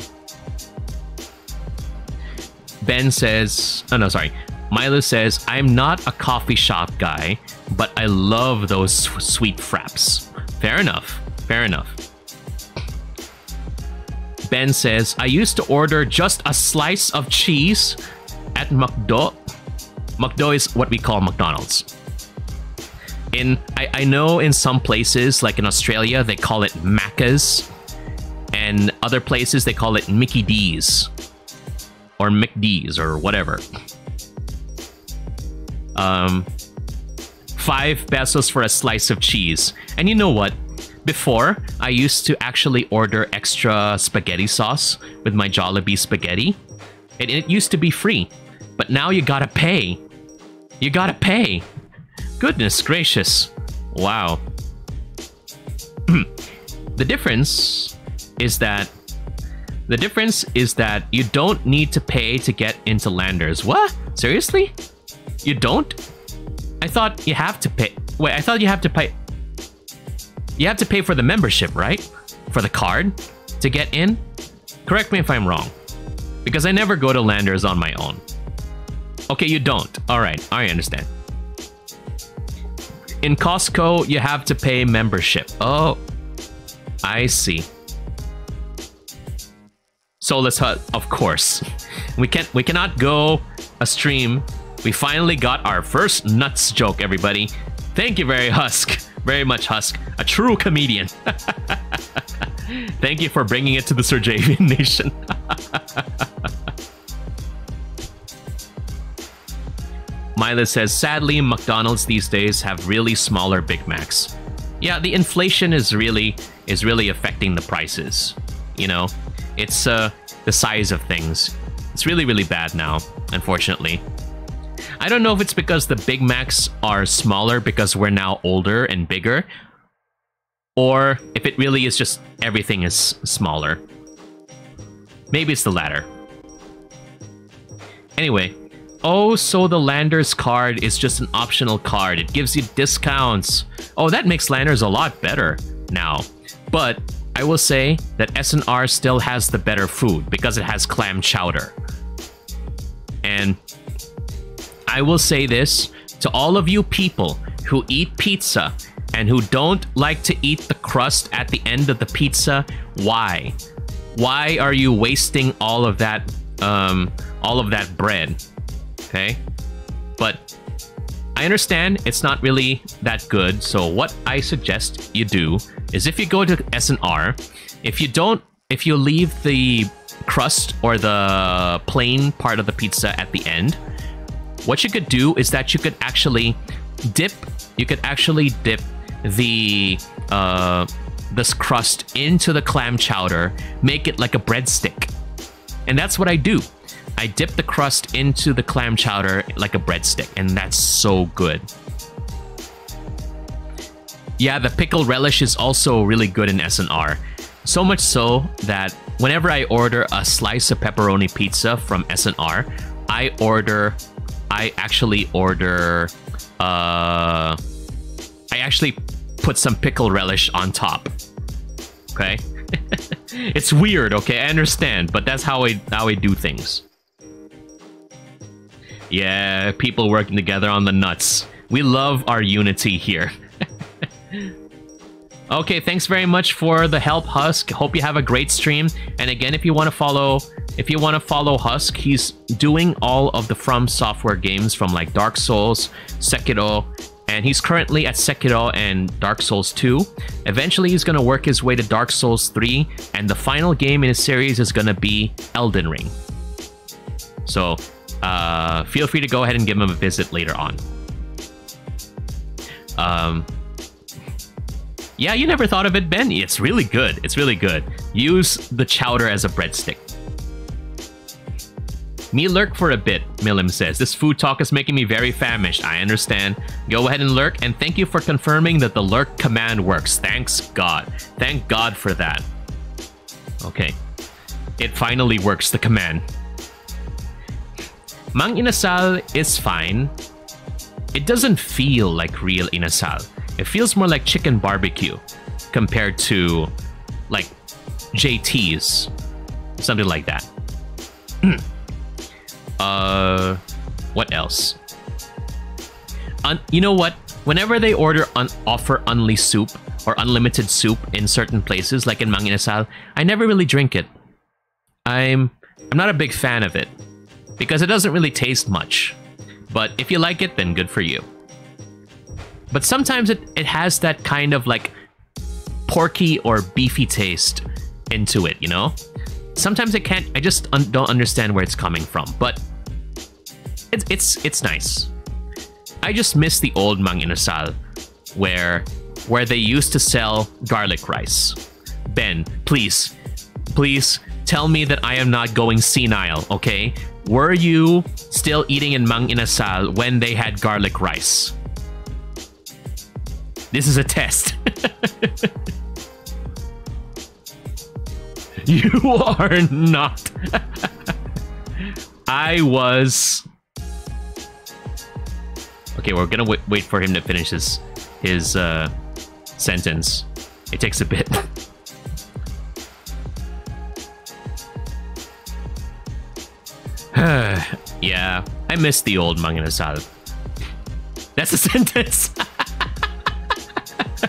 Ben says, oh no, sorry. Milo says, I'm not a coffee shop guy, but I love those sweet fraps. Fair enough. Fair enough. Ben says, I used to order just a slice of cheese at McDo. McDo is what we call McDonald's. In I, I know in some places, like in Australia, they call it Macca's, and other places they call it Mickey D's or McD's or whatever. Um, five pesos for a slice of cheese. And you know what? Before, I used to actually order extra spaghetti sauce with my Jollibee spaghetti. And it used to be free. But now you gotta pay. You gotta pay. Goodness gracious. Wow. *clears throat* the difference is that the difference is that you don't need to pay to get into landers. What? Seriously? You don't? I thought you have to pay. Wait, I thought you have to pay. You have to pay for the membership, right? For the card to get in? Correct me if I'm wrong. Because I never go to landers on my own. Okay, you don't. Alright, I understand. In Costco, you have to pay membership. Oh, I see. Soulless Hut, uh, of course. *laughs* We can not we cannot go a stream. We finally got our first nuts joke, everybody. Thank you very Husk. Very much Husk. A true comedian. *laughs* Thank you for bringing it to the Serjavian *laughs* Nation. *laughs* Mila says, sadly, McDonald's these days have really smaller Big Macs. Yeah, the inflation is really is really affecting the prices. You know, it's uh, the size of things. It's really, really bad now, unfortunately. I don't know if it's because the Big Macs are smaller because we're now older and bigger, or if it really is just everything is smaller. Maybe it's the latter. Anyway, oh, so the Landers card is just an optional card. It gives you discounts. Oh, that makes Landers a lot better now. But I will say that S&R still has the better food because it has clam chowder. And I will say this to all of you people who eat pizza and who don't like to eat the crust at the end of the pizza, why? Why are you wasting all of that um all of that bread? Okay? But I understand it's not really that good, so what I suggest you do is if you go to S&R, if you don't, if you leave the crust or the plain part of the pizza at the end, what you could do is that you could actually dip, you could actually dip the uh, this crust into the clam chowder, make it like a breadstick. And that's what I do. I dip the crust into the clam chowder like a breadstick, and that's so good. Yeah, the pickle relish is also really good in S&R. So much so that whenever I order a slice of pepperoni pizza from S&R, I order, I actually order, uh, I actually put some pickle relish on top. Okay? *laughs* it's weird, okay? I understand, but that's how I how I do things. Yeah, people working together on the nuts. We love our unity here. *laughs* okay, thanks very much for the help, Husk. Hope you have a great stream. And again, if you want to follow if you want to follow Husk, he's doing all of the From Software games from like Dark Souls, Sekiro, and he's currently at Sekiro and Dark Souls 2. Eventually, he's going to work his way to Dark Souls 3, and the final game in his series is going to be Elden Ring. So, uh, feel free to go ahead and give him a visit later on. Um, yeah, you never thought of it, Ben? It's really good. It's really good. Use the chowder as a breadstick. Me lurk for a bit, Milim says. This food talk is making me very famished. I understand. Go ahead and lurk, and thank you for confirming that the lurk command works. Thanks God. Thank God for that. Okay. It finally works, the command. Mang inasal is fine. It doesn't feel like real inasal. It feels more like chicken barbecue compared to like JT's. Something like that. *clears throat* uh, what else? Un- you know what? Whenever they order un- offer only soup or unlimited soup in certain places, like in Mang Inasal, I never really drink it. I'm I'm not a big fan of it because it doesn't really taste much. But if you like it, then good for you. But sometimes it, it has that kind of like porky or beefy taste into it, you know? Sometimes I can't, I just un don't understand where it's coming from, but it's, it's, it's nice. I just miss the old Mang Inasal where, where they used to sell garlic rice. Ben, please, please tell me that I am not going senile, okay? Were you still eating in Mang Inasal when they had garlic rice? This is a test. *laughs* you are not. *laughs* I was. Okay, we're gonna wait, wait for him to finish his his uh, sentence. It takes a bit. *laughs* *sighs* yeah, I miss the old Mang Inasal. That's a sentence.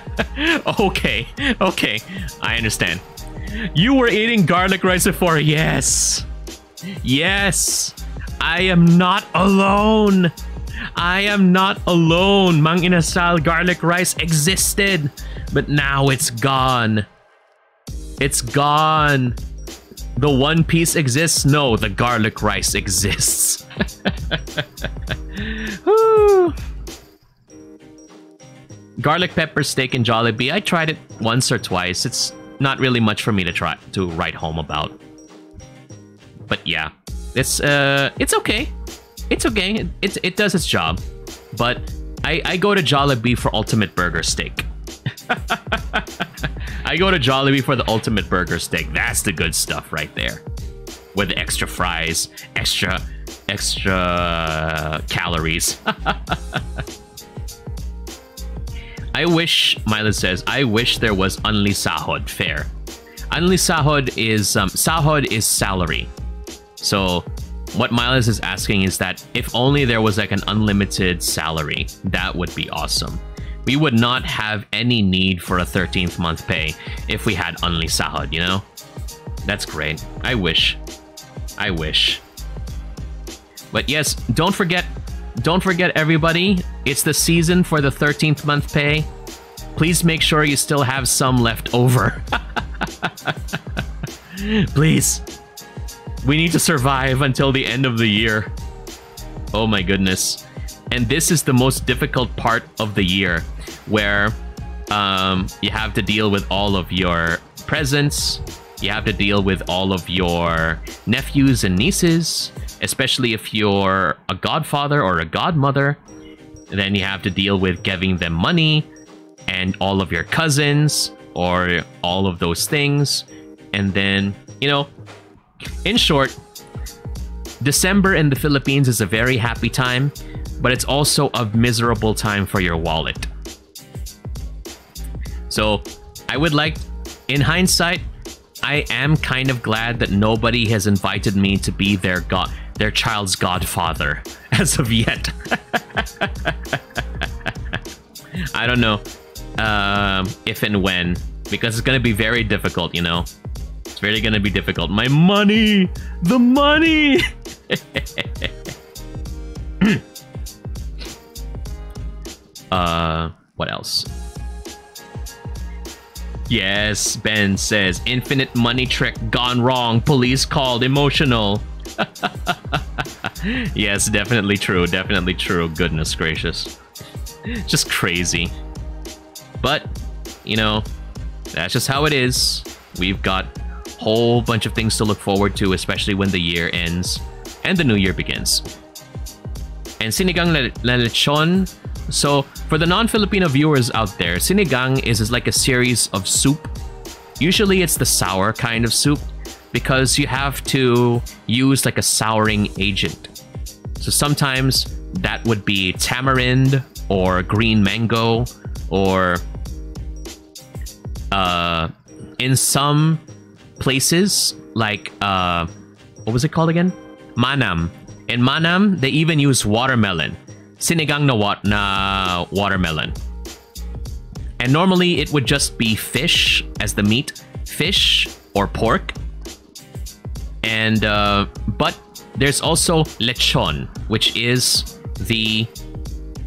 *laughs* okay, okay, I understand. You were eating garlic rice before, yes. Yes, I am not alone. I am not alone. Mang Inasal garlic rice existed, but now it's gone. It's gone. The One Piece exists? No, the garlic rice exists. *laughs* garlic pepper steak and Jollibee. I tried it once or twice. It's not really much for me to try to write home about. But yeah, it's uh, it's okay. It's okay. It it, it does its job. But I I go to Jollibee for ultimate burger steak. *laughs* I go to Jollibee for the ultimate burger steak. That's the good stuff right there. With the extra fries, extra, extra calories. *laughs* I wish, Mila says, I wish there was Unli Sahod. Fair. Unli Sahod is, um, Sahod is salary. So what Miles is asking is that if only there was like an unlimited salary, that would be awesome. We would not have any need for a 13th month pay if we had Unli Sahod, you know? That's great. I wish. I wish. But yes, don't forget don't forget everybody, it's the season for the 13th month pay. Please make sure you still have some left over. *laughs* Please. We need to survive until the end of the year. Oh my goodness. And this is the most difficult part of the year where um, you have to deal with all of your presents, you have to deal with all of your nephews and nieces, especially if you're a godfather or a godmother. Then you have to deal with giving them money and all of your cousins or all of those things. And then, you know, in short, December in the Philippines is a very happy time, but it's also a miserable time for your wallet. So I would like, in hindsight, I am kind of glad that nobody has invited me to be their god, their child's godfather *laughs* as of yet. *laughs* I don't know um, if and when, because it's going to be very difficult, you know? It's really gonna be difficult. My money! The money! *laughs* uh, what else? Yes, Ben says, infinite money trick gone wrong. Police called emotional. *laughs* yes, definitely true. Definitely true. Goodness gracious. Just crazy. But, you know, that's just how it is. We've got a whole bunch of things to look forward to, especially when the year ends and the new year begins. And Sinigang Lechon so, for the non-Filipino viewers out there, sinigang is, like a series of soup. Usually it's the sour kind of soup because you have to use like a souring agent. So sometimes that would be tamarind or green mango or uh, in some places like uh, what was it called again? Manam. In Manam, they even use watermelon sinigang na, wat na watermelon. And normally it would just be fish as the meat, fish or pork. And, uh, but there's also lechon, which is the,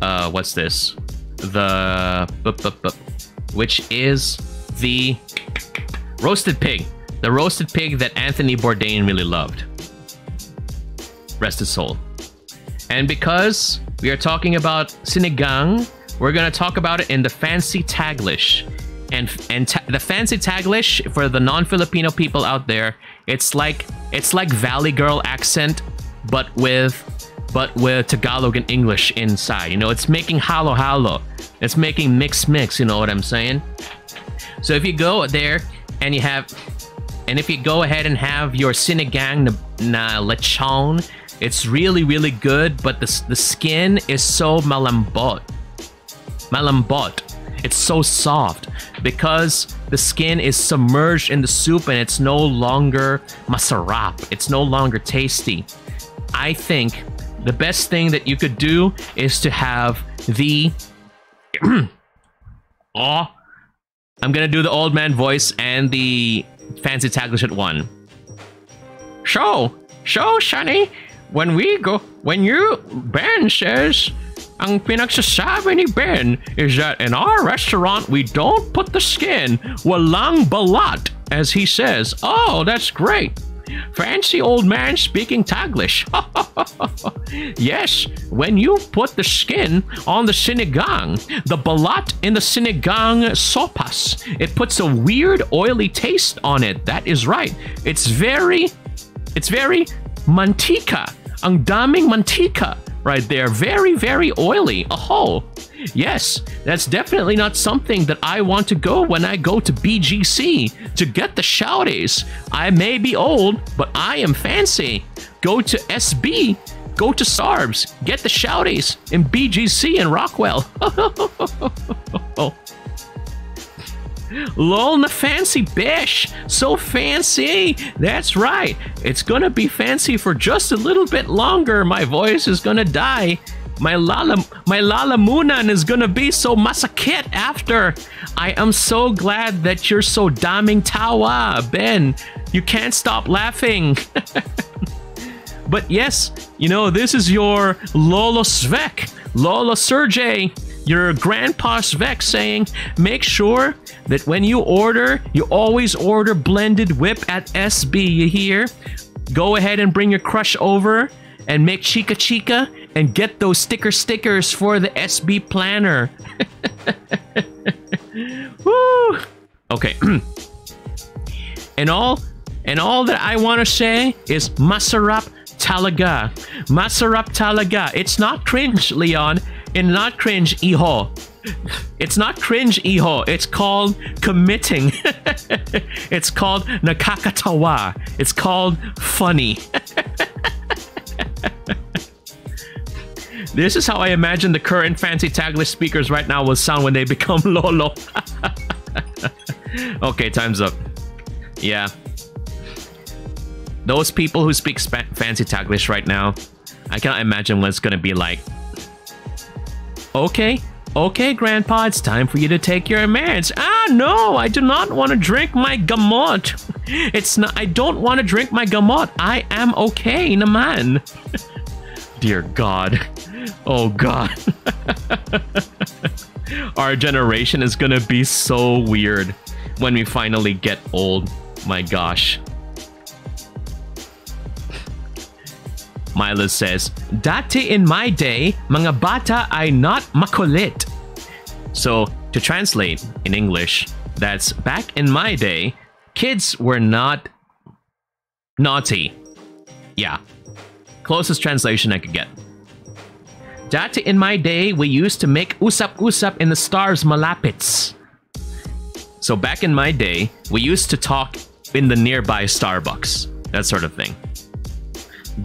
uh, what's this? The, which is the roasted pig. The roasted pig that Anthony Bourdain really loved. Rest his soul. And because we are talking about Sinigang. We're gonna talk about it in the fancy Taglish. And and ta the fancy Taglish for the non-Filipino people out there, it's like it's like Valley Girl accent, but with but with Tagalog and English inside. You know, it's making halo halo. It's making mix mix. You know what I'm saying? So if you go there and you have, and if you go ahead and have your sinigang na, na lechon it's really, really good, but the, the skin is so malambot. Malambot. It's so soft because the skin is submerged in the soup and it's no longer masarap. It's no longer tasty. I think the best thing that you could do is to have the... *clears throat* oh, I'm gonna do the old man voice and the fancy taglish at one. Show! Show, Shani! when we go, when you, Ben says, ang pinagsasabi ni Ben is that in our restaurant, we don't put the skin, walang balat, as he says. Oh, that's great. Fancy old man speaking Taglish. *laughs* yes, when you put the skin on the sinigang, the balat in the sinigang sopas, it puts a weird oily taste on it. That is right. It's very, it's very mantika. Ang daming mantika right there. Very, very oily. Oh, yes, that's definitely not something that I want to go when I go to BGC to get the shouties. I may be old, but I am fancy. Go to SB, go to Starbs, get the shouties in BGC in Rockwell. *laughs* Lol the fancy bish. So fancy. That's right. It's gonna be fancy for just a little bit longer. My voice is gonna die. My lala my lalamunan is gonna be so masakit after. I am so glad that you're so daming tawa, Ben. You can't stop laughing. *laughs* but yes, you know, this is your Lolo Svek, Lolo Serjay your grandpa Svek saying, make sure that when you order, you always order blended whip at SB, you hear? Go ahead and bring your crush over and make chica chica and get those sticker stickers for the SB planner. *laughs* Woo! Okay. *clears throat* and all and all that I want to say is Masarap Talaga. Masarap Talaga. It's not cringe, Leon. And not cringe, iho. It's not cringe, iho. It's called committing. *laughs* it's called nakakatawa. It's called funny. *laughs* this is how I imagine the current fancy taglish speakers right now will sound when they become *laughs* lolo. okay, time's up. Yeah. Those people who speak fancy taglish right now, I cannot imagine what it's gonna be like Okay, okay, Grandpa, it's time for you to take your meds. Ah, no, I do not want to drink my gamot. *laughs* It's not. I don't want to drink my gamot. I am okay, naman. *laughs* Dear God. Oh God. *laughs* Our generation is gonna be so weird when we finally get old. My gosh. Mila says, Dati in my day, mga bata ay not makulit. So, to translate in English, that's back in my day, kids were not naughty. Yeah. Closest translation I could get. Dati in my day, we used to make usap-usap in the stars malapits. So back in my day, we used to talk in the nearby Starbucks. That sort of thing.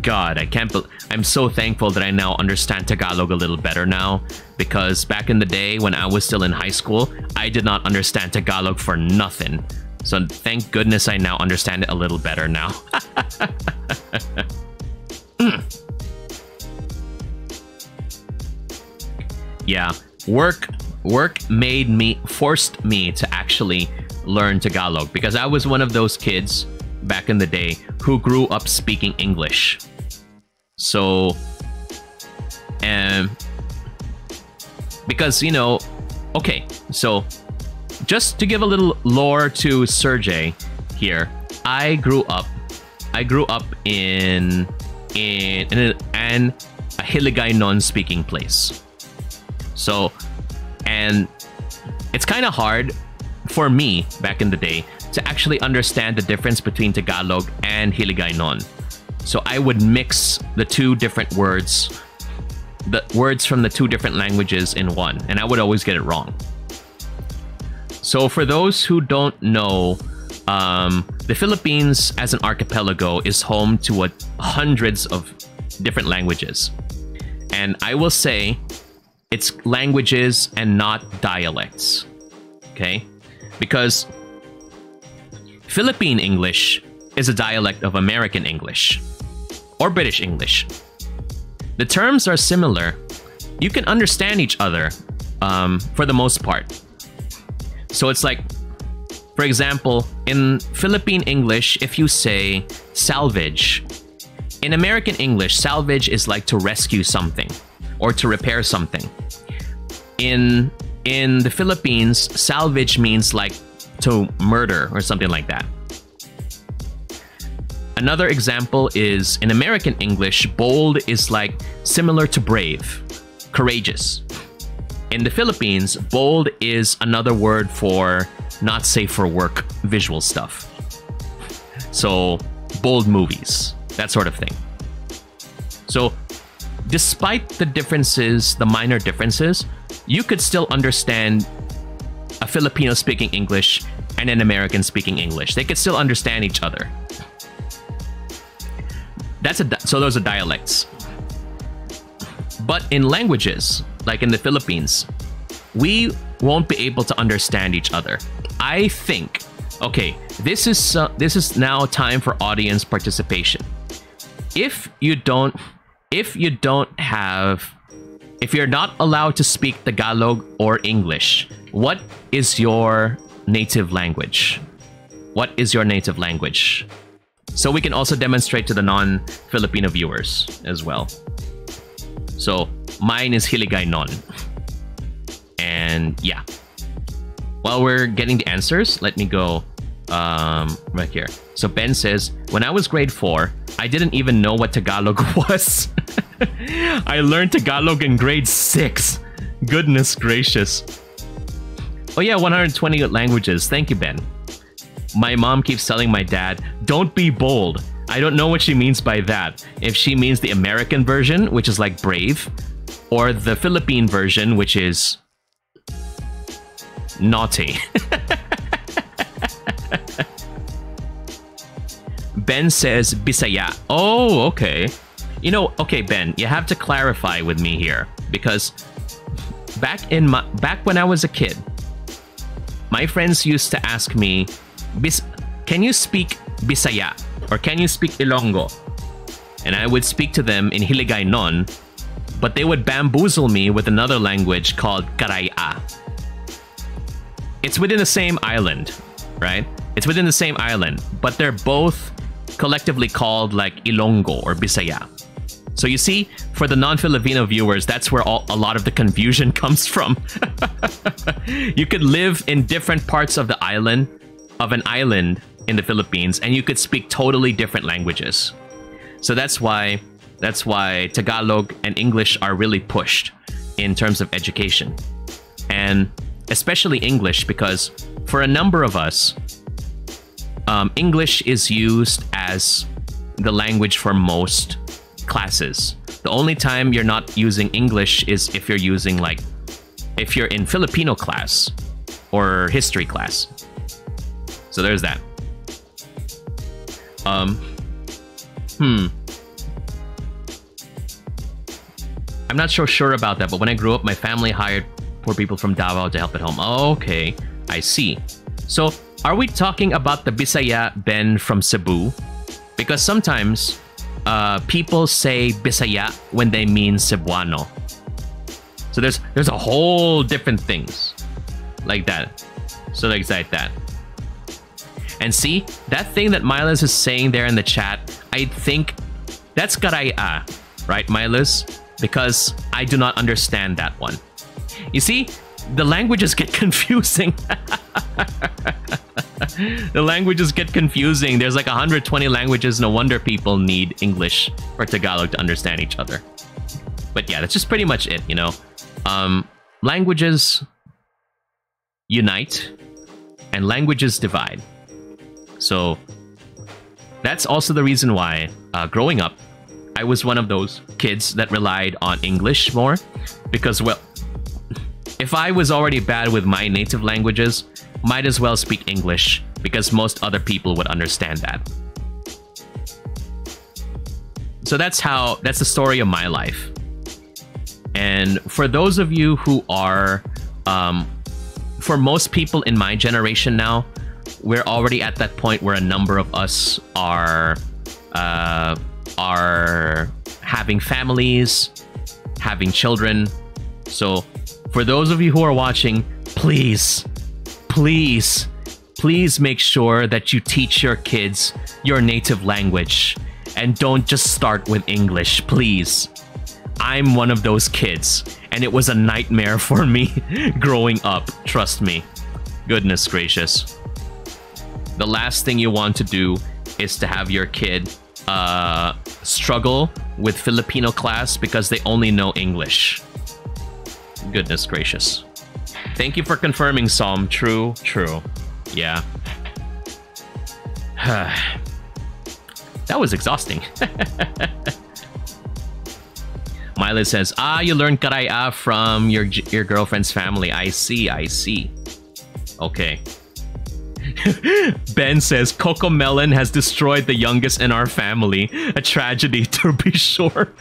God, I can't I'm so thankful that I now understand Tagalog a little better now because back in the day when I was still in high school, I did not understand Tagalog for nothing. So thank goodness I now understand it a little better now. *laughs* yeah, work work made me forced me to actually learn Tagalog because I was one of those kids back in the day who grew up speaking English. So, and because you know, okay, so just to give a little lore to Serjay here, I grew up, I grew up in in in an, a Hiligaynon-speaking place. So, and it's kind of hard for me back in the day to actually understand the difference between Tagalog and Hiligaynon. So I would mix the two different words, the words from the two different languages in one, and I would always get it wrong. So for those who don't know, um, the Philippines as an archipelago is home to what hundreds of different languages. And I will say it's languages and not dialects. Okay? Because Philippine English is a dialect of American English or British English. The terms are similar. You can understand each other um, for the most part. So it's like, for example, in Philippine English, if you say salvage, in American English, salvage is like to rescue something or to repair something. In in the Philippines, salvage means like to murder or something like that. Another example is in American English, bold is like similar to brave, courageous. In the Philippines, bold is another word for not safe for work visual stuff. So, bold movies, that sort of thing. So, despite the differences, the minor differences, you could still understand a Filipino speaking English and an American speaking English. They could still understand each other. That's a so those are dialects. But in languages, like in the Philippines, we won't be able to understand each other. I think okay, this is uh, this is now time for audience participation. If you don't if you don't have if you're not allowed to speak Tagalog or English, what is your native language? What is your native language? So we can also demonstrate to the non-Filipino viewers as well. So mine is Hiligaynon. And yeah. While we're getting the answers, let me go um, right here. So Ben says, when I was grade 4, I didn't even know what Tagalog *laughs* was. I learned Tagalog in grade 6. Goodness gracious. Oh yeah, 120 languages. Thank you, Ben. My mom keeps telling my dad, don't be bold. I don't know what she means by that. If she means the American version, which is like brave, or the Philippine version, which is naughty. *laughs* ben says Bisaya. Oh, okay. You know, okay, Ben, you have to clarify with me here because back in my back when I was a kid, my friends used to ask me, "Can you speak Bisaya or can you speak Ilongo? And I would speak to them in Hiligaynon, but they would bamboozle me with another language called Karaya. It's within the same island, right? It's within the same island, but they're both collectively called like Ilongo or Bisaya. So you see, for the non-Filipino viewers, that's where all, a lot of the confusion *laughs* comes from. *laughs* you could live in different parts of the island, of an island in the Philippines, and you could speak totally different languages. So that's why that's why Tagalog and English are really pushed in terms of education. And especially English, because for a number of us, um, English is used as the language for most classes. The only time you're not using English is if you're using like if you're in Filipino class or history class. So there's that. Um hmm. I'm not so sure about that, but when I grew up, my family hired poor people from Davao to help at home. Okay, I see. So, are we talking about the Bisaya Ben from Cebu? Because sometimes uh, people say Bisaya when they mean Cebuano. So there's there's a whole different things like that. So like like that. And see that thing that Miles is saying there in the chat. I think that's Karaya, right, Miles? Because I do not understand that one. You see, the languages get *laughs* confusing. the languages get confusing. There's like 120 languages. No wonder people need English or Tagalog to understand each other. But yeah, that's just pretty much it, you know. Um, languages unite and languages divide. So that's also the reason why uh, growing up, I was one of those kids that relied on English more because, well, if I was already bad with my native languages, might as well speak English because most other people would understand that. So that's how that's the story of my life. And for those of you who are um, for most people in my generation now, we're already at that point where a number of us are uh, are having families, having children. So for those of you who are watching, please please, please make sure that you teach your kids your native language and don't just start with English, please. I'm one of those kids, and it was a nightmare *laughs* for me growing up, trust me. Goodness gracious. The last thing you want to do is to have your kid uh, struggle with Filipino class because they only know English. Goodness gracious. Thank you for confirming, Psalm. True, true. Yeah. *sighs* that was exhausting. *laughs* Mila says, Ah, you learned karaya from your your girlfriend's family. I see, I see. Okay. *laughs* ben says, Cocomelon has destroyed the youngest in our family. A tragedy, *laughs* to be sure.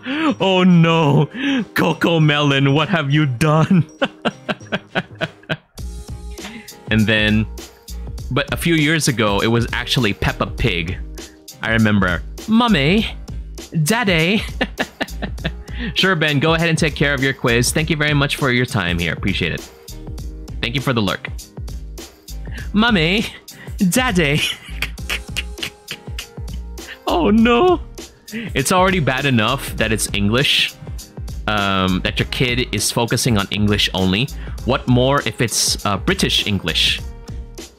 *laughs* oh no, Cocomelon, what have you done? *laughs* and then, but a few years ago, it was actually Peppa Pig. I remember, Mummy, Daddy. *laughs* sure, Ben, go ahead and take care of your quiz. Thank you very much for your time here. Appreciate it. Thank you for the lurk. Mummy, Daddy. oh no. It's already bad enough that it's English, um, that your kid is focusing on English only. What more if it's uh, British English?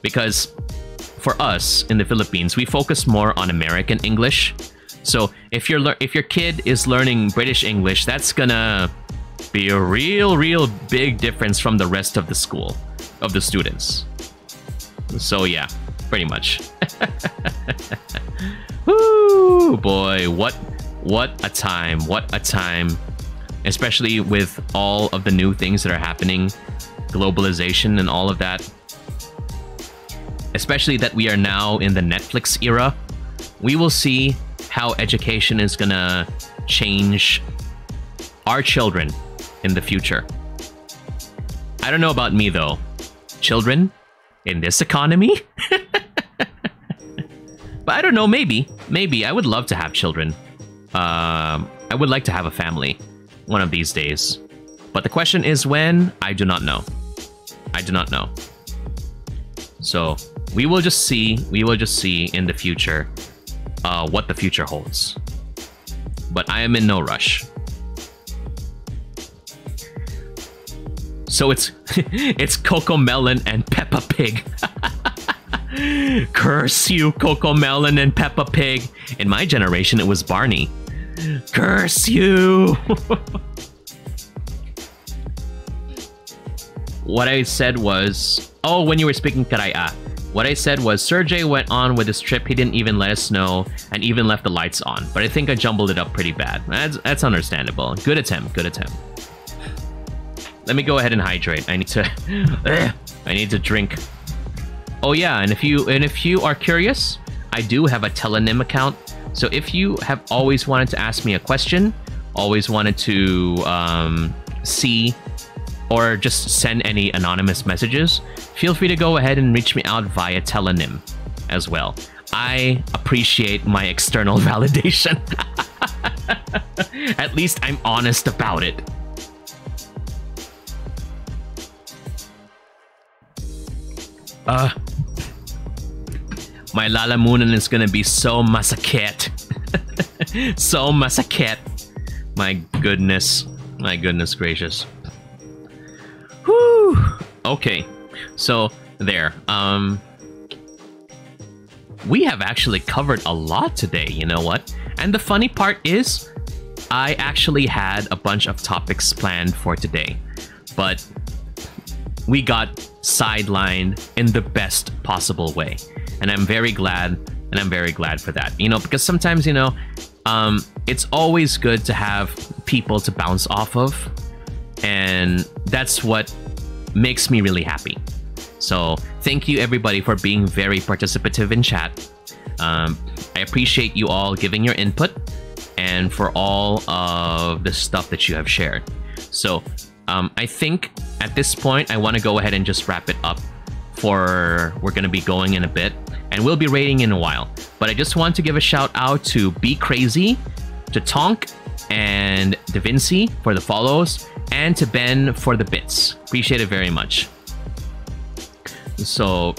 Because for us in the Philippines, we focus more on American English. So if your if your kid is learning British English, that's gonna be a real, real big difference from the rest of the school, of the students. So yeah, pretty much. *laughs* Woo, boy, what what a time! What a time! Especially with all of the new things that are happening, globalization and all of that. Especially that we are now in the Netflix era. We will see how education is gonna change our children in the future. I don't know about me though. Children in this economy? *laughs* But I don't know, maybe. Maybe. I would love to have children. Um, I would like to have a family one of these days. But the question is when? I do not know. I do not know. So we will just see. We will just see in the future uh, what the future holds. But I am in no rush. So it's *laughs* it's Cocomelon and Peppa Pig. *laughs* Curse you, Cocomelon and Peppa Pig. In my generation, it was Barney. Curse you! *laughs* what I said was, oh, when you were speaking Karaya, uh, what I said was Serjay went on with his trip. He didn't even let us know and even left the lights on. But I think I jumbled it up pretty bad. That's, that's understandable. Good attempt. Good attempt. Let me go ahead and hydrate. I need to. *laughs* I need to drink. Oh yeah, and if you and if you are curious, I do have a Tellonym account so if you have always wanted to ask me a question, always wanted to um, see or just send any anonymous messages, feel free to go ahead and reach me out via Tellonym as well. I appreciate my external *laughs* validation. *laughs* At least I'm honest about it. Uh, my Lalamunan is gonna be so massacred. *laughs* so massacred. My goodness. My goodness gracious. Whew. Okay. So there. Um we have actually covered a lot today, you know what? And the funny part is I actually had a bunch of topics planned for today. But we got sidelined in the best possible way and I'm very glad, and I'm very glad for that. You know, because sometimes you know, um, it's always good to have people to bounce off of, and that's what makes me really happy. So thank you everybody for being very participative in chat. Um, I appreciate you all giving your input and for all of the stuff that you have shared. So um, I think at this point, I want to go ahead and just wrap it up for we're going to be going in a bit and we'll be rating in a while. But I just want to give a shout out to Be Crazy, to Tonk, and Da Vinci for the follows, and to Ben for the bits. Appreciate it very much. So,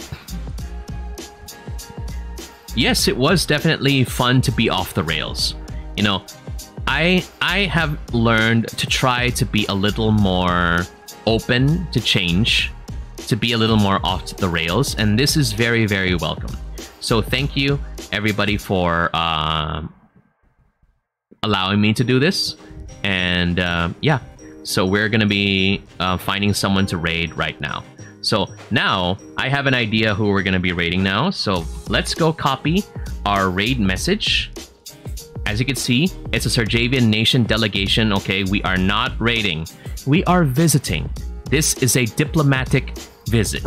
yes, it was definitely fun to be off the rails. You know, I I have learned to try to be a little more open to change to be a little more off the rails, and this is very, very welcome. So thank you, everybody, for uh, allowing me to do this. And uh, yeah, so we're to be uh, finding someone to raid right now. So now I have an idea who we're to be raiding now. So let's go copy our raid message. As you can see, it's a Serjavian Nation delegation. Okay, we are not raiding. We are visiting. This is a diplomatic visit.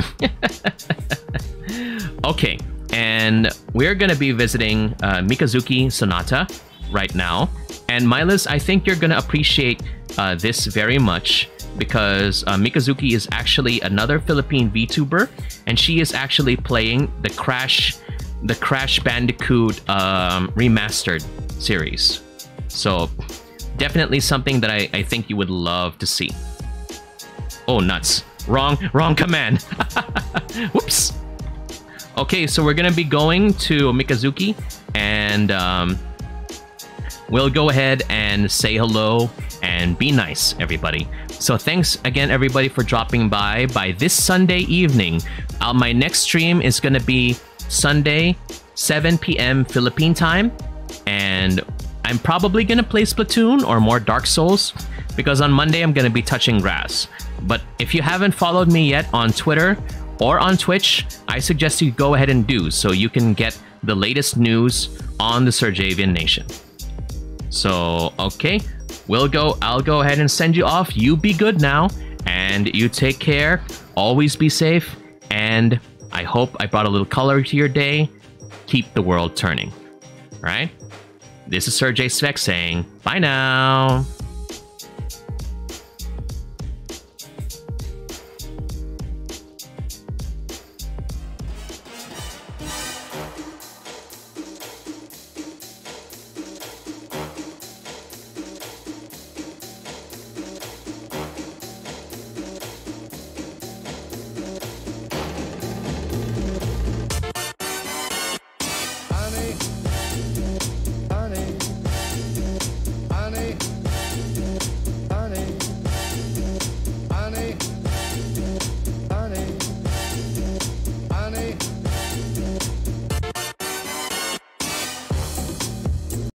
*laughs* okay, and we're going to be visiting uh, Mikazuki Sonata right now. And Milas, I think you're going to appreciate uh, this very much because uh, Mikazuki is actually another Philippine VTuber, and she is actually playing the Crash, the Crash Bandicoot um, remastered series. So definitely something that I, I think you would love to see. Oh, nuts. Wrong, wrong command. *laughs* Whoops. Okay, so we're gonna be going to Mikazuki, and um, we'll go ahead and say hello and be nice, everybody. So thanks again, everybody, for dropping by. By this Sunday evening, uh, my next stream is gonna be Sunday, 7 p.m. Philippine time, and I'm probably gonna play Splatoon or more Dark Souls because on Monday I'm gonna be touching grass. But if you haven't followed me yet on Twitter or on Twitch, I suggest you go ahead and do so you can get the latest news on the Serjavian Nation. So, okay, we'll go. I'll go ahead and send you off. You be good now, and you take care. Always be safe, and I hope I brought a little color to your day. Keep the world turning. All right? This is Serjay Svek saying bye now.